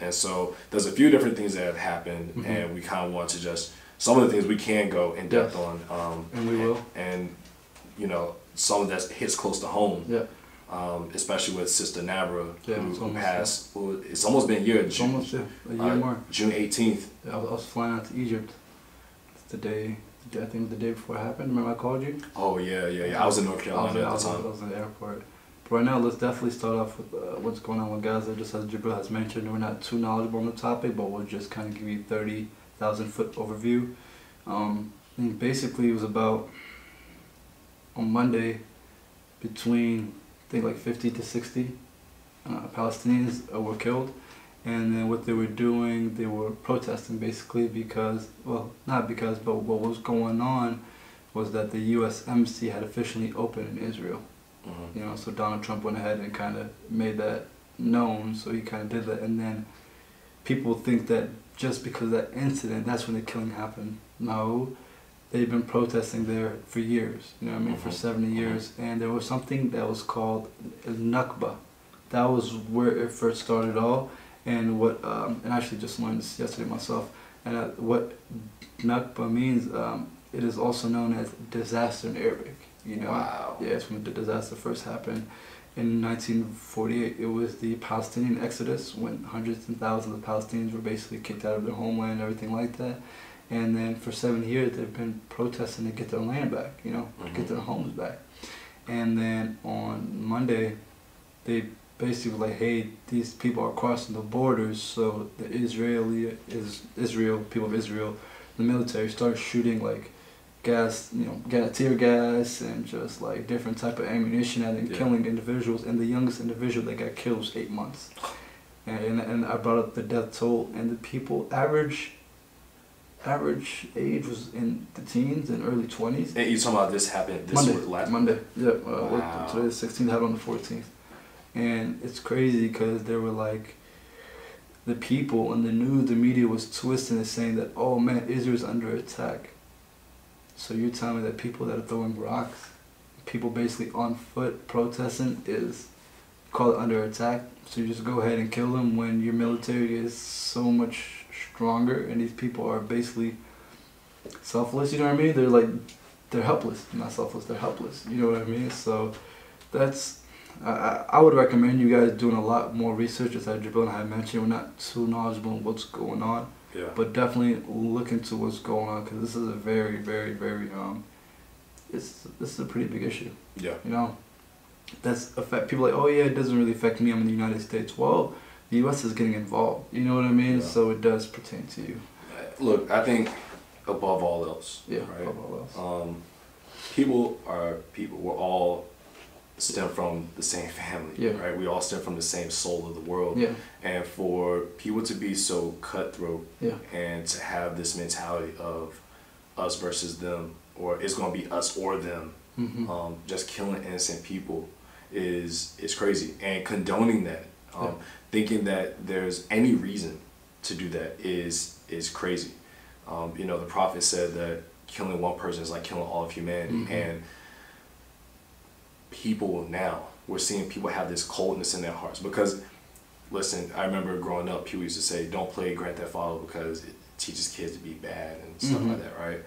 and so there's a few different things that have happened, Mhm. and we kind of want to just some of the things we can go in depth Yes. on. Um, And we will. And you know some that hits close to home. Yeah. Um, especially with Sister Nabra, Yeah, who, it's who almost- passed. It's almost been a year. It's June, almost yeah, a year uh, more. June 18th. Yeah, I was, I was flying out to Egypt. The day, the day- I think the day before it happened. Remember I called you? Oh yeah, yeah, yeah. I was in North I was, Carolina I at was, the I was in the airport. But right now, let's definitely start off with uh, what's going on with Gaza. Just as Jibreel has mentioned, we're not too knowledgeable on the topic, but we'll just kind of give you 30,000 foot overview. Um, and basically, it was about on Monday between, I think, like 50 to 60 uh, Palestinians uh, were killed. And then what they were doing, they were protesting basically because, well, not because, but what was going on was that the U.S. embassy had officially opened in Israel. Mm-hmm. You know, so Donald Trump went ahead and kind of made that known. So he kind of did that, and then people think that just because of that incident, that's when the killing happened. No, they've been protesting there for years. You know, what I mean, for Mhm. 70 years, and there was something that was called Nakba. That was where it first started all, and what um, and I actually just learned this yesterday myself. And uh, what Nakba means, um, it is also known as disaster in Arabic. You know, Wow. yeah, it's when the disaster first happened. In 1948, it was the Palestinian Exodus when hundreds and thousands of Palestinians were basically kicked out of their homeland and everything like that. And then for seven years, they've been protesting to get their land back, you know, to get mm-hmm. their homes back. And then on Monday, they basically were like, hey, these people are crossing the borders, so the Israeli is Israel, people of Israel, the military started shooting like gas, you know, gas, tear gas and just like different type of ammunition at and Yeah. killing individuals. And the youngest individual that got killed was eight months. And, and, and I brought up the death toll and the people average average age was in the teens and early twenties. And you talking about this happened this Monday. last Monday. Yeah. Uh, Wow. Today is 16th. Happened on the 14th. And it's crazy because they were like, the people in the news, the media was twisting and saying that, oh man, Israel's under attack. So you're telling me that people that are throwing rocks, people basically on foot protesting, is called under attack. So you just go ahead and kill them when your military is so much stronger and these people are basically selfless. You know what I mean? They're like they're helpless. Not selfless. They're helpless. You know what I mean? So that's I, I would recommend you guys doing a lot more research. As I Jibreel and I mentioned, we're not too knowledgeable on what's going on, Yeah. but definitely look into what's going on because this is a very, very, very um, it's this is a pretty big issue. Yeah. You know, that's affect people like, oh yeah, it doesn't really affect me. I'm in the United States. Well, the U.S. is getting involved. You know what I mean? Yeah. So it does pertain to you. Look, I think above all else, Yeah. right? above all else. Um, people are people. We're all stem from the same family, Yeah. right? We all stem from the same soul of the world. Yeah. And for people to be so cutthroat Yeah. and to have this mentality of us versus them, or it's going to be us or them, hmm um, just killing innocent people is is crazy. And condoning that, um, Yeah. thinking that there's any reason to do that is is crazy. Um, you know, the prophet said that killing one person is like killing all of humanity, Mhm. and people now we're seeing people have this coldness in their hearts because listen i remember growing up people used to say don't play grand theft auto because it teaches kids to be bad and stuff Mhm. like that right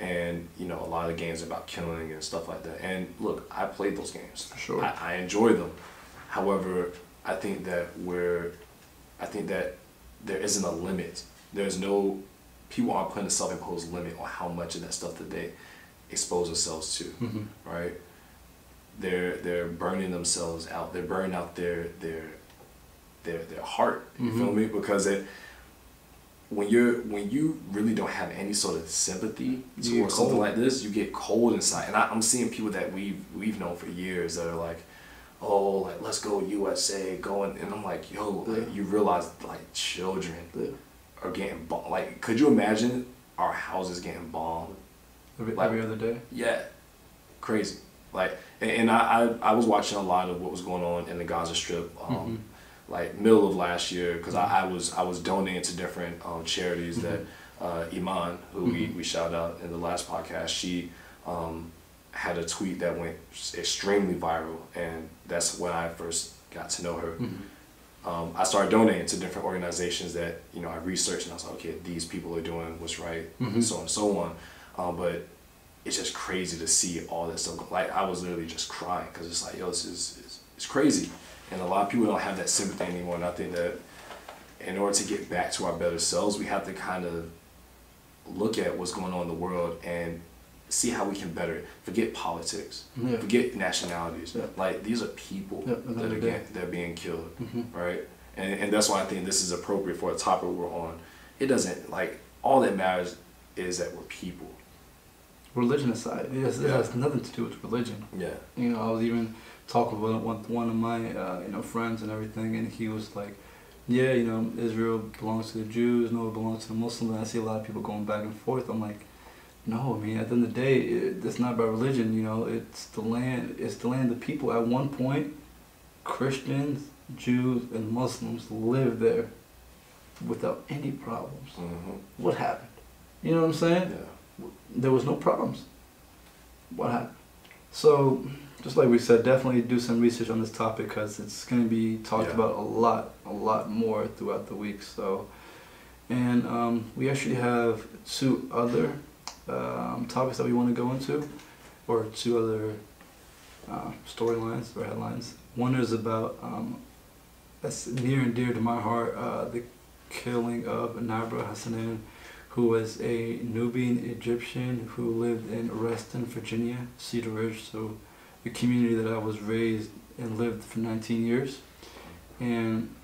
and you know a lot of the games about killing and stuff like that and look i played those games sure. I, I enjoy them however i think that we're i think that there isn't a limit there's no people aren't putting a self-imposed limit on how much of that stuff that they expose themselves to hmm right? They're they're burning themselves out. They're burning out their their their their heart. You feel Mhm. me? Because it when you're when you really don't have any sort of sympathy You towards something like this, you get cold inside. And I, I'm seeing people that we've we've known for years that are like, oh, like let's go USA, going, and I'm like, yo, like, you realize like children Yeah. are getting bombed. Like, could you imagine our houses getting bombed? Every, Like- every other day. Yeah, crazy. Like, and, and I, I I was watching a lot of what was going on in the Gaza Strip, um, Mhm. like middle of last year, because I, I was I was donating to different um, charities that Mm-hmm. uh, Iman, who we, we shout out in the last podcast, she um, had a tweet that went extremely viral, and that's when I first got to know her. Mhm. Um, I started donating to different organizations that you know I researched, and I was like, okay, these people are doing what's right, Mhm. and so on and so on. Um, but it's just crazy to see all that stuff. Like I was literally just crying because it's like, yo, this is it's, it's crazy, and a lot of people don't have that sympathy anymore. And I think that in order to get back to our better selves, we have to kind of look at what's going on in the world and see how we can better it. Forget politics. Yeah. Forget nationalities. Yeah. Like these are people that are of the day. getting, that are being killed, Mhm. right? And and that's why I think this is appropriate for a topic we're on. It doesn't like all that matters is that we're people. Religion aside, it has, it has nothing to do with religion. Yeah. You know, I was even talking with one, one of my uh, you know friends and everything, and he was like, "Yeah, you know, Israel belongs to the Jews, no, it belongs to the Muslims." And I see a lot of people going back and forth. I'm like, no, I mean, at the end of the day, it, it's not about religion. You know, it's the land. It's the land of the people. At one point, Christians, Jews, and Muslims lived there without any problems. hmm What happened? You know what I'm saying? Yeah. there was no problems. What happened? So, just like we said, definitely do some research on this topic because it's going to be talked Yeah. about a lot, a lot more throughout the week. So, and um, we actually have two other um, topics that we want to go into, or two other uh, storylines or headlines. One is about um, that's near and dear to my heart, uh, the killing of Nabra Hassanen who was a Nubian Egyptian who lived in Reston, Virginia, Cedar Ridge, so the community that I was raised and lived for 19 years. And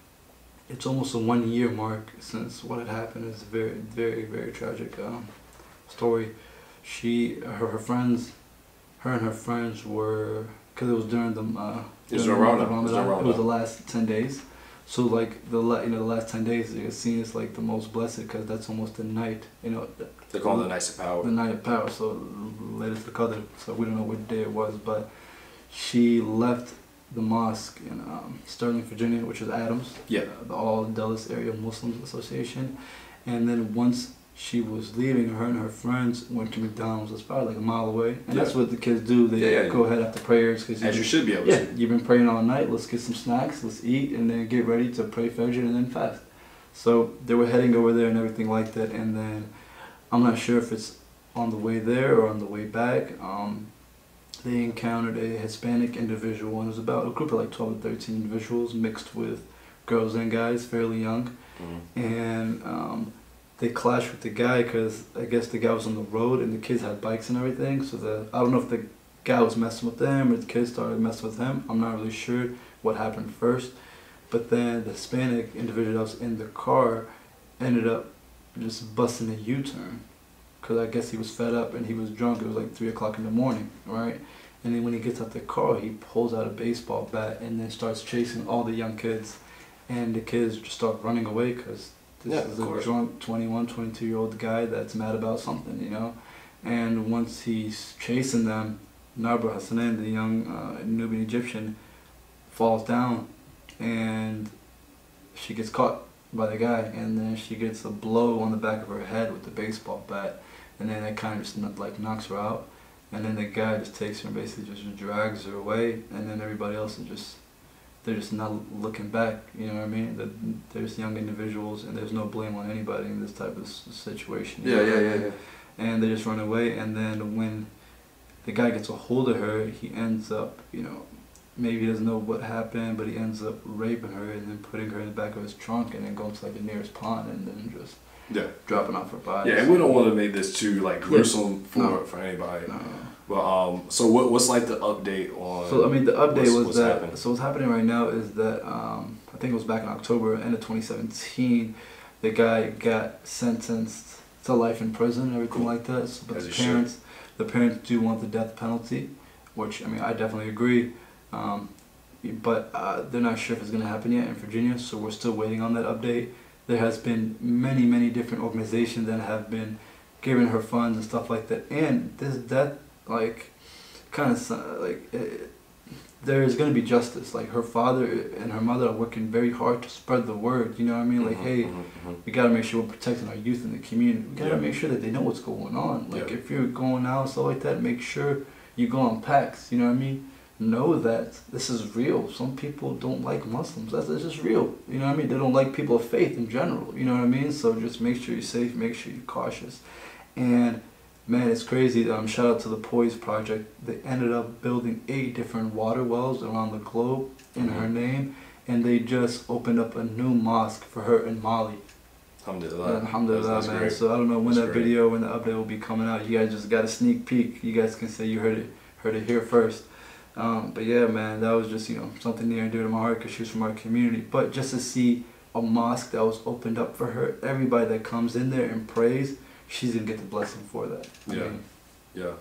it's almost a one year mark since what had happened. is very, very, very tragic um, story. She, her, her friends, her and her friends were, because it was during the, uh, It was during the Ramadan. It was Ramadan. It was the last 10 days. So like the la- you know the last ten days is seen as like the most blessed because that's almost the night you know They call it the night of power. the night of power so Laylatul Qadr so we don't know what day it was but she left the mosque in um, Sterling Virginia which is Adams Yeah. uh, the All Dulles Area Muslims Association and then once she was leaving her and her friends went to McDonald's it's probably like a mile away and that's what the kids do they Yeah, yeah. go ahead after prayers because As you should be able yeah, to. you've been praying all night. Let's get some snacks. Let's eat, and then get ready to pray Fajr and then fast. So they were heading over there and everything like that. And then I'm not sure if it's on the way there or on the way back. Um, they encountered a Hispanic individual, and it was about a group of like 12 or 13 individuals mixed with girls and guys, fairly young. Mhm. And um, they clashed with the guy because I guess the guy was on the road and the kids had bikes and everything. So the I don't know if the guy was messing with them or the kids started messing with him. I'm not really sure what happened first. But then the Hispanic individual that was in the car ended up just busting a U-turn because I guess he was fed up and he was drunk. It was like three o'clock in the morning, right? And then when he gets out the car, he pulls out a baseball bat and then starts chasing all the young kids, and the kids just start running away because this Yeah, is a drunk 21, 22 year old guy that's mad about something, you know. And once he's chasing them, Nabra Hassanen, the young uh, Nubian Egyptian, falls down and she gets caught by the guy and then she gets a blow on the back of her head with the baseball bat and then that kind of just like knocks her out and then the guy just takes her and basically just drags her away and then everybody else is just they're just not looking back you know what I mean that there's young individuals and there's no blame on anybody in this type of situation Yeah, yeah, yeah, yeah. and they just run away and then when the guy gets a hold of her he ends up you know maybe he doesn't know what happened but he ends up raping her and then putting her in the back of his trunk and then going to like the nearest pond and then just Yeah. dropping off her body Yeah, and we don't want to make this too like gruesome for No. for anybody. No. Well, um, so what what's like the update on? So I mean, the update what's- was what's that. happening? So what's happening right now is that um, I think it was back in October, end of 2017, the guy got sentenced to life in prison and everything Cool. like that. So, but As the he should. parents, the parents do want the death penalty, which I mean, I definitely agree. Um, but uh, they're not sure if it's going to happen yet in Virginia, so we're still waiting on that update. There has been many, many different organizations that have been giving her funds and stuff like that, and this death, like, kind of like it, there is going to be justice. Like her father and her mother are working very hard to spread the word. You know what I mean? Like, Mhm, hey, mhm, mhm. we got to make sure we're protecting our youth in the community. We got to Yeah. make sure that they know what's going on. Like, Yeah. if you're going out and stuff like that, make sure you go on packs. You know what I mean? Know that this is real. Some people don't like Muslims. That's, that's just real. You know what I mean? They don't like people of faith in general. You know what I mean? So just make sure you're safe. Make sure you're cautious. And man, it's crazy. Um, shout out to the Poise Project. They ended up building eight different water wells around the globe in her Mhm. name, and they just opened up a new mosque for her in Mali. Alhamdulillah. Yeah, Alhamdulillah, That's- that's man. great. So I don't know when That's that great. video, when the update will be coming out. You guys just got a sneak peek. You guys can say you heard it, heard it here first. Um, but yeah, man, that was just you know something near and dear to my heart because she was from our community. But just to see a mosque that was opened up for her, everybody that comes in there and prays, she's gonna get the blessing for that. I Yeah. mean, Yeah.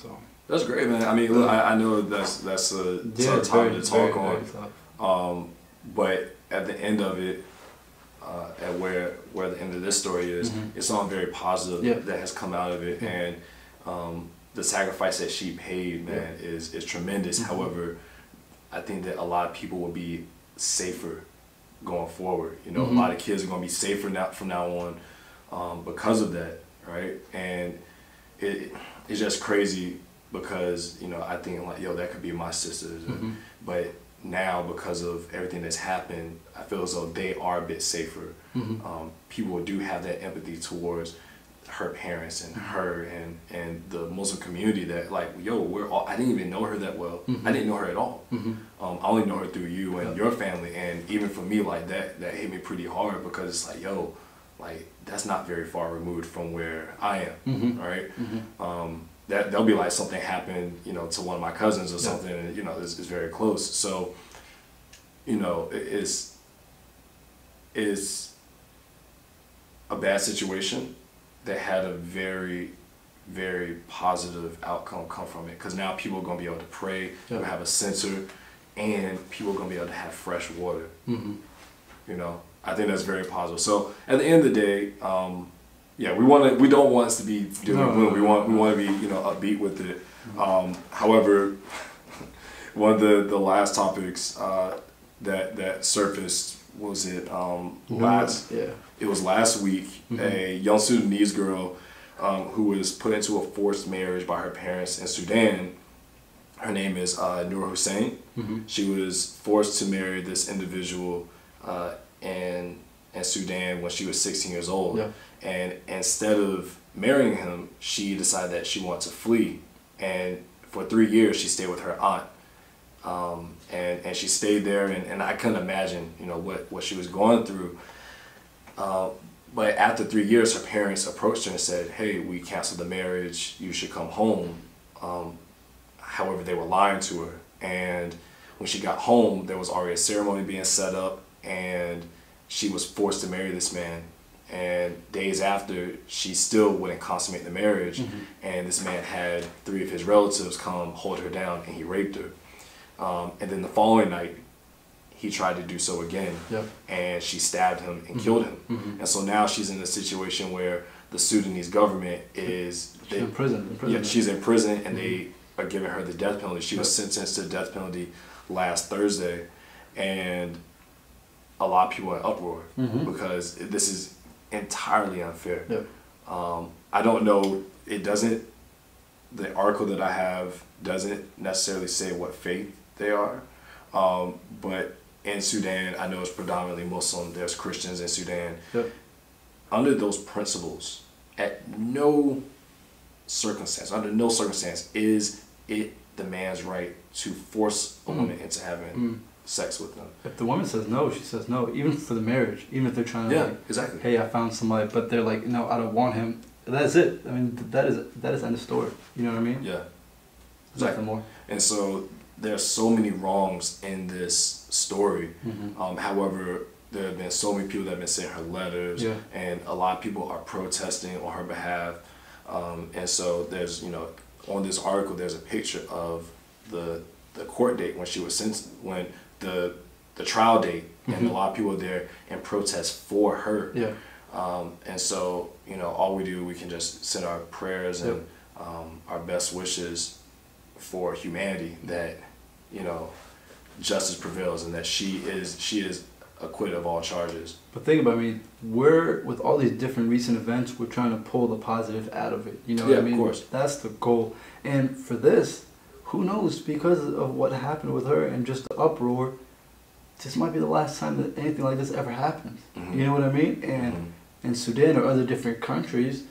so That's great, man. I mean, look, I, I know that's that's a yeah, tough very, to talk very, on. Um, but at the end of it, uh, at where where the end of this story is, Mhm. it's something very positive Yeah. that has come out of it, Yeah. and um, the sacrifice that she paid, man, is is tremendous. Mhm. However, I think that a lot of people will be safer going forward. You know, Mhm. a lot of kids are gonna be safer now from now on um, because of that, right? And it it's just crazy because you know I think like yo that could be my sisters, Mhm. but now because of everything that's happened, I feel as though they are a bit safer. Mhm. Um, people do have that empathy towards her parents and her and and the Muslim community that like yo we're all I didn't even know her that well. Mhm. I didn't know her at all. Mhm. Um, I only know her through you and your family, and even for me, like that, that hit me pretty hard because it's like, yo, like that's not very far removed from where I am, Mhm. right? Mhm. Um, that that'll be like something happened, you know, to one of my cousins or Yeah. something, and you know, it's, it's very close. So, you know, it, it's is a bad situation that had a very very positive outcome come from it because now people are going to be able to pray Yeah. have a sensor and people are going to be able to have fresh water Mhm. you know i think that's very positive so at the end of the day um, yeah we want to we don't want us to be doing No, no, we no, want we want to be you know upbeat with it um, however (laughs) one of the the last topics uh, that that surfaced was it um, last Yeah. it was last week Mhm. a young Sudanese girl um, who was put into a forced marriage by her parents in Sudan. Her name is uh, Noor Hussein. Mhm. She was forced to marry this individual uh, in in Sudan when she was 16 years old. Yeah. And instead of marrying him, she decided that she wanted to flee. And for three years, she stayed with her aunt. Um, and, and she stayed there, and, and I couldn't imagine, you know, what, what she was going through. Uh, but after three years, her parents approached her and said, "Hey, we canceled the marriage. You should come home." Um, however, they were lying to her, and when she got home, there was already a ceremony being set up, and she was forced to marry this man. And days after, she still wouldn't consummate the marriage, and this man had three of his relatives come hold her down, and he raped her. Um, and then the following night, he tried to do so again Yep. and she stabbed him and killed him. Mhm. And so now she's in a situation where the Sudanese government is She's in prison. In prison. yeah, she's in prison and they are giving her the death penalty. She was sentenced to the death penalty last Thursday, and a lot of people are in uproar Mhm. because this is entirely unfair. Yep. Um, I don't know. It doesn't. The article that I have doesn't necessarily say what faith they are, um, but in Sudan, I know it's predominantly Muslim. There's Christians in Sudan. Yep. Under those principles, at no circumstance, under no circumstance, is it the man's right to force a Mm. woman into having Mm. Sex with them. If the woman says no, she says no, even for the marriage, even if they're trying to Yeah, like, exactly. hey, I found somebody, but they're like, no, I don't want him. That's it. I mean, that is that is end of story. You know what I mean? Yeah. Nothing more. And so there's so many wrongs in this story. Mhm. Um, however, there have been so many people that have been sending her letters, Yeah. and a lot of people are protesting on her behalf. Um, and so there's, you know, on this article, there's a picture of the the court date when she was sentenced, when the the trial date, and Mhm. a lot of people are there in protest for her. Yeah. Um, and so, you know, all we do, we can just send our prayers and um, our best wishes for humanity that, you know, justice prevails and that she is she is acquitted of all charges. But think about me, we're with all these different recent events, we're trying to pull the positive out of it. You know Yeah, what I mean? of course. That's the goal. And for this, who knows? Because of what happened with her and just the uproar, this might be the last time that anything like this ever happens. Mhm. You know what I mean? And Mhm. in Sudan or other different countries,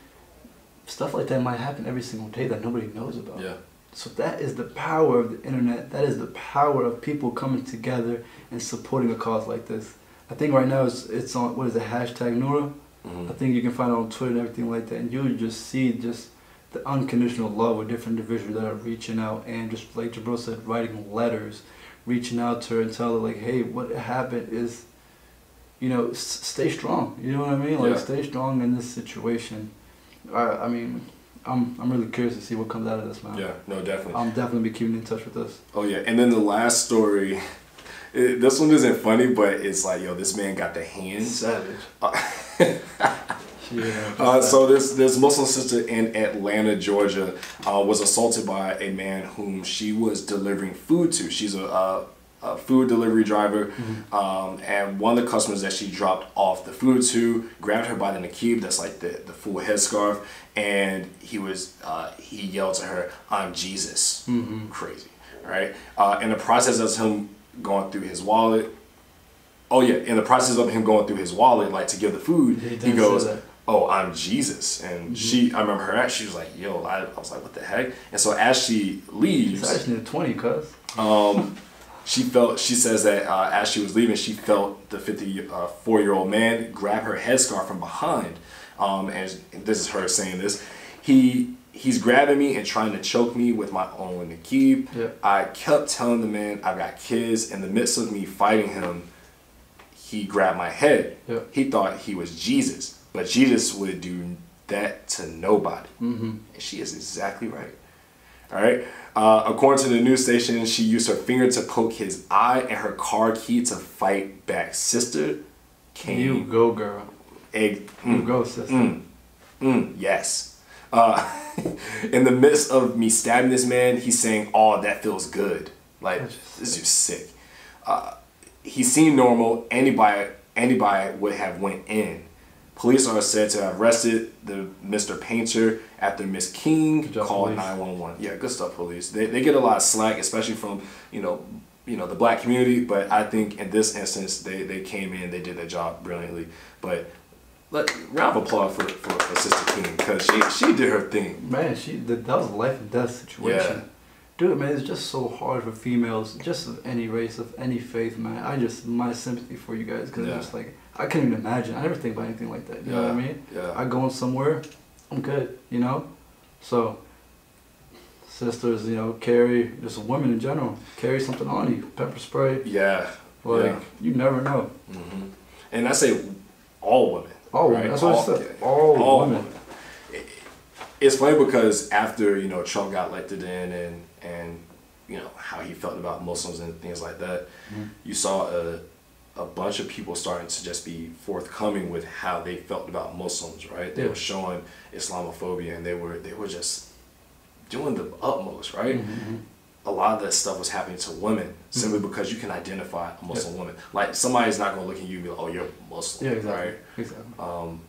stuff like that might happen every single day that nobody knows about. Yeah. So that is the power of the internet. That is the power of people coming together and supporting a cause like this. I think right now it's it's on what is the hashtag Nura Mhm. I think you can find it on Twitter and everything like that, and you just see just the unconditional love with different individuals that are reaching out and just like Jibreel said, writing letters, reaching out to her and tell her like, hey, what happened is, you know, s- stay strong. You know what I mean? Like Yeah. stay strong in this situation. I, I mean, I'm I'm really curious to see what comes out of this, man. Yeah, no, definitely. I'm definitely be keeping in touch with this. Oh yeah, and then the last story. (laughs) It, this one isn't funny, but it's like, yo, this man got the hands. Savage. Uh, (laughs) Yeah. Uh, so this this Muslim sister in Atlanta, Georgia, uh, was assaulted by a man whom she was delivering food to. She's a, a, a food delivery driver, um, and one of the customers that she dropped off the food to grabbed her by the niqab, that's like the, the full headscarf, and he was uh, he yelled to her, "I'm Jesus." Crazy, right? Uh, in the process of him going through his wallet, Oh yeah, in the process of him going through his wallet, like to give the food, He he, goes. "Oh, I'm Jesus," and she, I remember her, she was like, "Yo," I, I was like, "What the heck?" And so as she leaves, actually a 20, cuz. um, she felt. She says that uh, as she was leaving, she felt the 54 year old man grab her headscarf from behind, um, and this is her saying this. He he's grabbing me and trying to choke me with my own niqab. Yeah. I kept telling the man I've got kids. In the midst of me fighting him, he grabbed my head. Yeah. He thought he was Jesus, but Jesus would do that to nobody. Mm-hmm. And she is exactly right. All right. Uh, according to the news station, she used her finger to poke his eye and her car key to fight back. Sister came. You go, girl. egg. You mm, go, sister. Mm, mm, yes. Uh, (laughs) in the midst of me stabbing this man, he's saying, "Oh, that feels good. Like just this is sick." Uh, he seemed normal. Anybody, anybody would have went in. Police are said to have arrested the Mr. Painter after Miss King job, called police. nine one one. Yeah, good stuff, police. They, they get a lot of slack, especially from you know you know the black community. But I think in this instance, they, they came in, they did their job brilliantly. But let round of applause for, for, for Sister King because she she did her thing. Man, she that, that was a life and death situation. Yeah. Dude, man, it's just so hard for females, just of any race, of any faith, man. I just my sympathy for you guys because Yeah. it's like I couldn't even imagine. I never think about anything like that. You know what I mean? yeah. I go somewhere, I'm good. You know, so sisters, you know, carry just women in general carry something on you, pepper spray. Yeah, Like yeah. you never know. hmm And I say all women. All right? women. That's what I All- said. All, all women. It's funny because after you know Trump got elected in and and you know how he felt about Muslims and things like that, Mhm. you saw a a bunch of people starting to just be forthcoming with how they felt about Muslims, right? They Yeah. were showing Islamophobia and they were they were just doing the utmost, right? Mhm. a lot of that stuff was happening to women simply because you can identify a Muslim woman. Like somebody's not gonna look at you and be like, "Oh, you're Muslim," Yeah, exactly. right? Exactly. Um,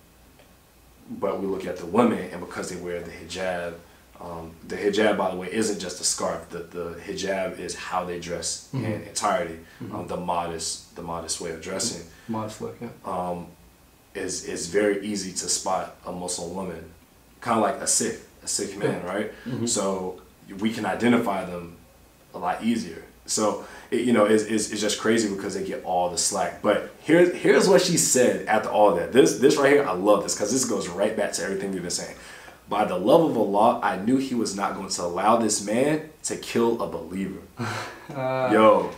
but we look at the women, and because they wear the hijab, um, the hijab, by the way, isn't just a scarf. The the hijab is how they dress in Mhm. entirety. Mhm. Um, the modest, the modest way of dressing Modest look, yeah. um, is is very easy to spot a Muslim woman, kind of like a Sikh, a Sikh man, right? Mhm. So we can identify them a lot easier. So it, you know, it's, it's, it's just crazy because they get all the slack. But here's here's what she said after all that. This this right here, I love this because this goes right back to everything we've been saying. By the love of Allah, I knew He was not going to allow this man to kill a believer. (laughs) Uh, Yo.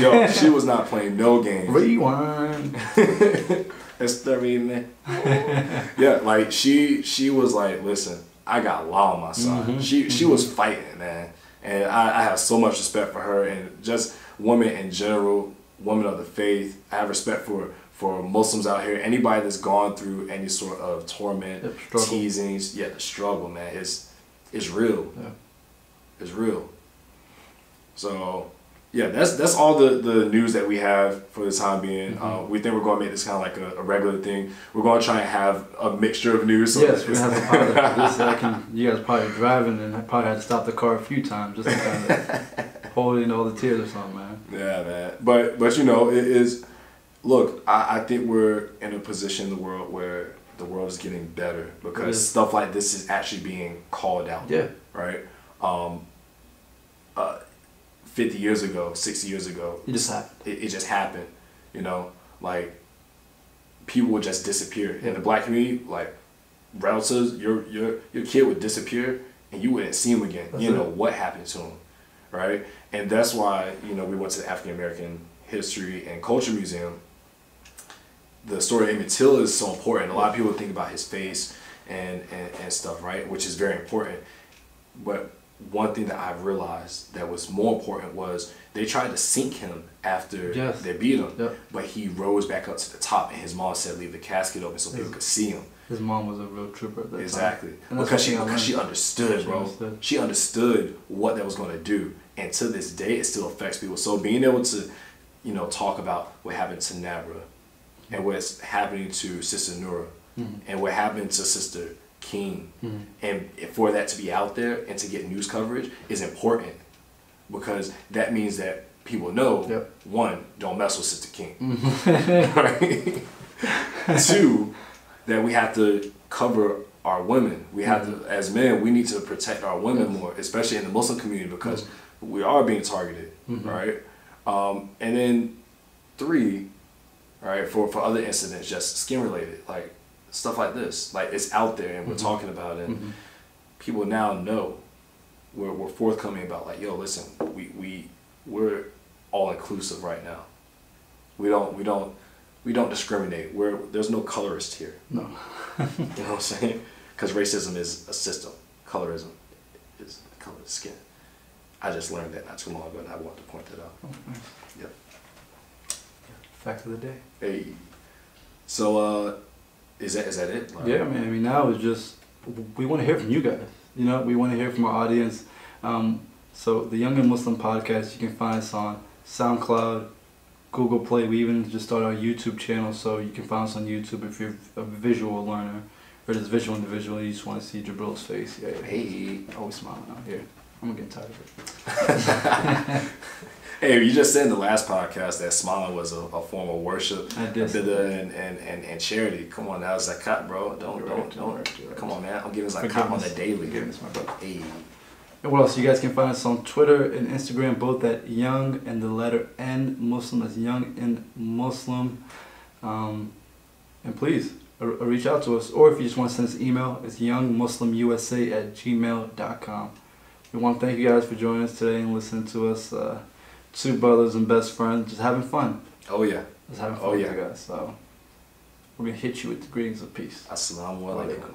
Yo, she was not playing no games. Rewind. (laughs) It's the remix. yeah, like she she was like, listen, I got law on my side. Mhm, She she was fighting, man, and I, I have so much respect for her and just women in general, women of the faith. I have respect for for Muslims out here. Anybody that's gone through any sort of torment, Yep, teasings, yeah, the struggle, man, is is real. Yeah. It's real. So yeah, that's that's all the, the news that we have for the time being. Mm-hmm. Uh, we think we're going to make this kind of like a, a regular thing. We're going to try and have a mixture of news. So yes, we have a pilot for this. I can, you guys probably driving and I probably had to stop the car a few times just to kind of (laughs) hold in all the tears or something, man. Yeah, man. But but you know, it is. Look, I, I think we're in a position in the world where the world is getting better because is. stuff like this is actually being called out. Yeah. Right. Um. Uh, fifty years ago, sixty years ago, It just happened. it, it just happened. You know, like people would just disappear in the black community. Like relatives, your your your kid would disappear and you wouldn't see him again. That's you know what happened to him, right? And that's why you know we went to the African American History and Culture Museum. The story of Emmett Till is so important. A lot of people think about his face and, and, and stuff, right? Which is very important. But one thing that I realized that was more important was they tried to sink him after Yes. they beat him, Yep. but he rose back up to the top, and his mom said leave the casket open so people could see him. His mom was a real trooper. Exactly, because she one thing I because she understood, She bro. understood. She understood what that was going to do, and to this day, it still affects people. So being able to, you know, talk about what happened to Nabra, and what's happening to Sister Nura, Mhm. and what happened to Sister King, Mhm. and for that to be out there and to get news coverage is important because that means that people know Yep. one, don't mess with Sister King. Mhm. right? (laughs) Two, that we have to cover our women. We have to, as men, we need to protect our women more, especially in the Muslim community, because we are being targeted, Mhm. right? Um, and then three, right, for, for other incidents, just skin related, like stuff like this. Like it's out there and we're Mhm. talking about it. And Mhm. people now know we're, we're forthcoming about like, yo, listen, we, we, we're all inclusive right now. We don't, we don't, we don't discriminate. We're, there's no colorist here. No. (laughs) You know what I'm saying? Because racism is a system. Colorism is the color of the skin. I just learned that not too long ago, and I want to point that out. Oh. Fact of the day. Hey, so uh, is that is that it? Like, Yeah, man. I mean, now it's just we want to hear from you guys. You know, we want to hear from our audience. Um, so the Young and Muslim podcast, you can find us on SoundCloud, Google Play. We even just started our YouTube channel, so you can find us on YouTube if you're a visual learner or just visual individual. You just want to see Jibreel's face. Yeah, yeah. Hey, always smiling out here. I'm getting tired of it. (laughs) hey, you just said in the last podcast that smiling was a, a form of worship, I did. and, and, and, and charity. Come on now, zakat, bro. Don't You're don't right, don't. you're right, right. Come on, man. I'm giving zakat on the daily. Forgiveness, my brother. Hey, And what else? You guys can find us on Twitter and Instagram, both at Young and the letter N Muslim. That's Young and Muslim. Um, and please uh, uh, reach out to us, or if you just want to send us an email, it's youngmuslimusa at gmail.com. We want to thank you guys for joining us today and listening to us, uh, two brothers and best friends, just having fun. oh yeah. Just having oh, fun Oh, yeah. guys. So we're gonna hit you with the greetings of peace. Assalamu alaikum.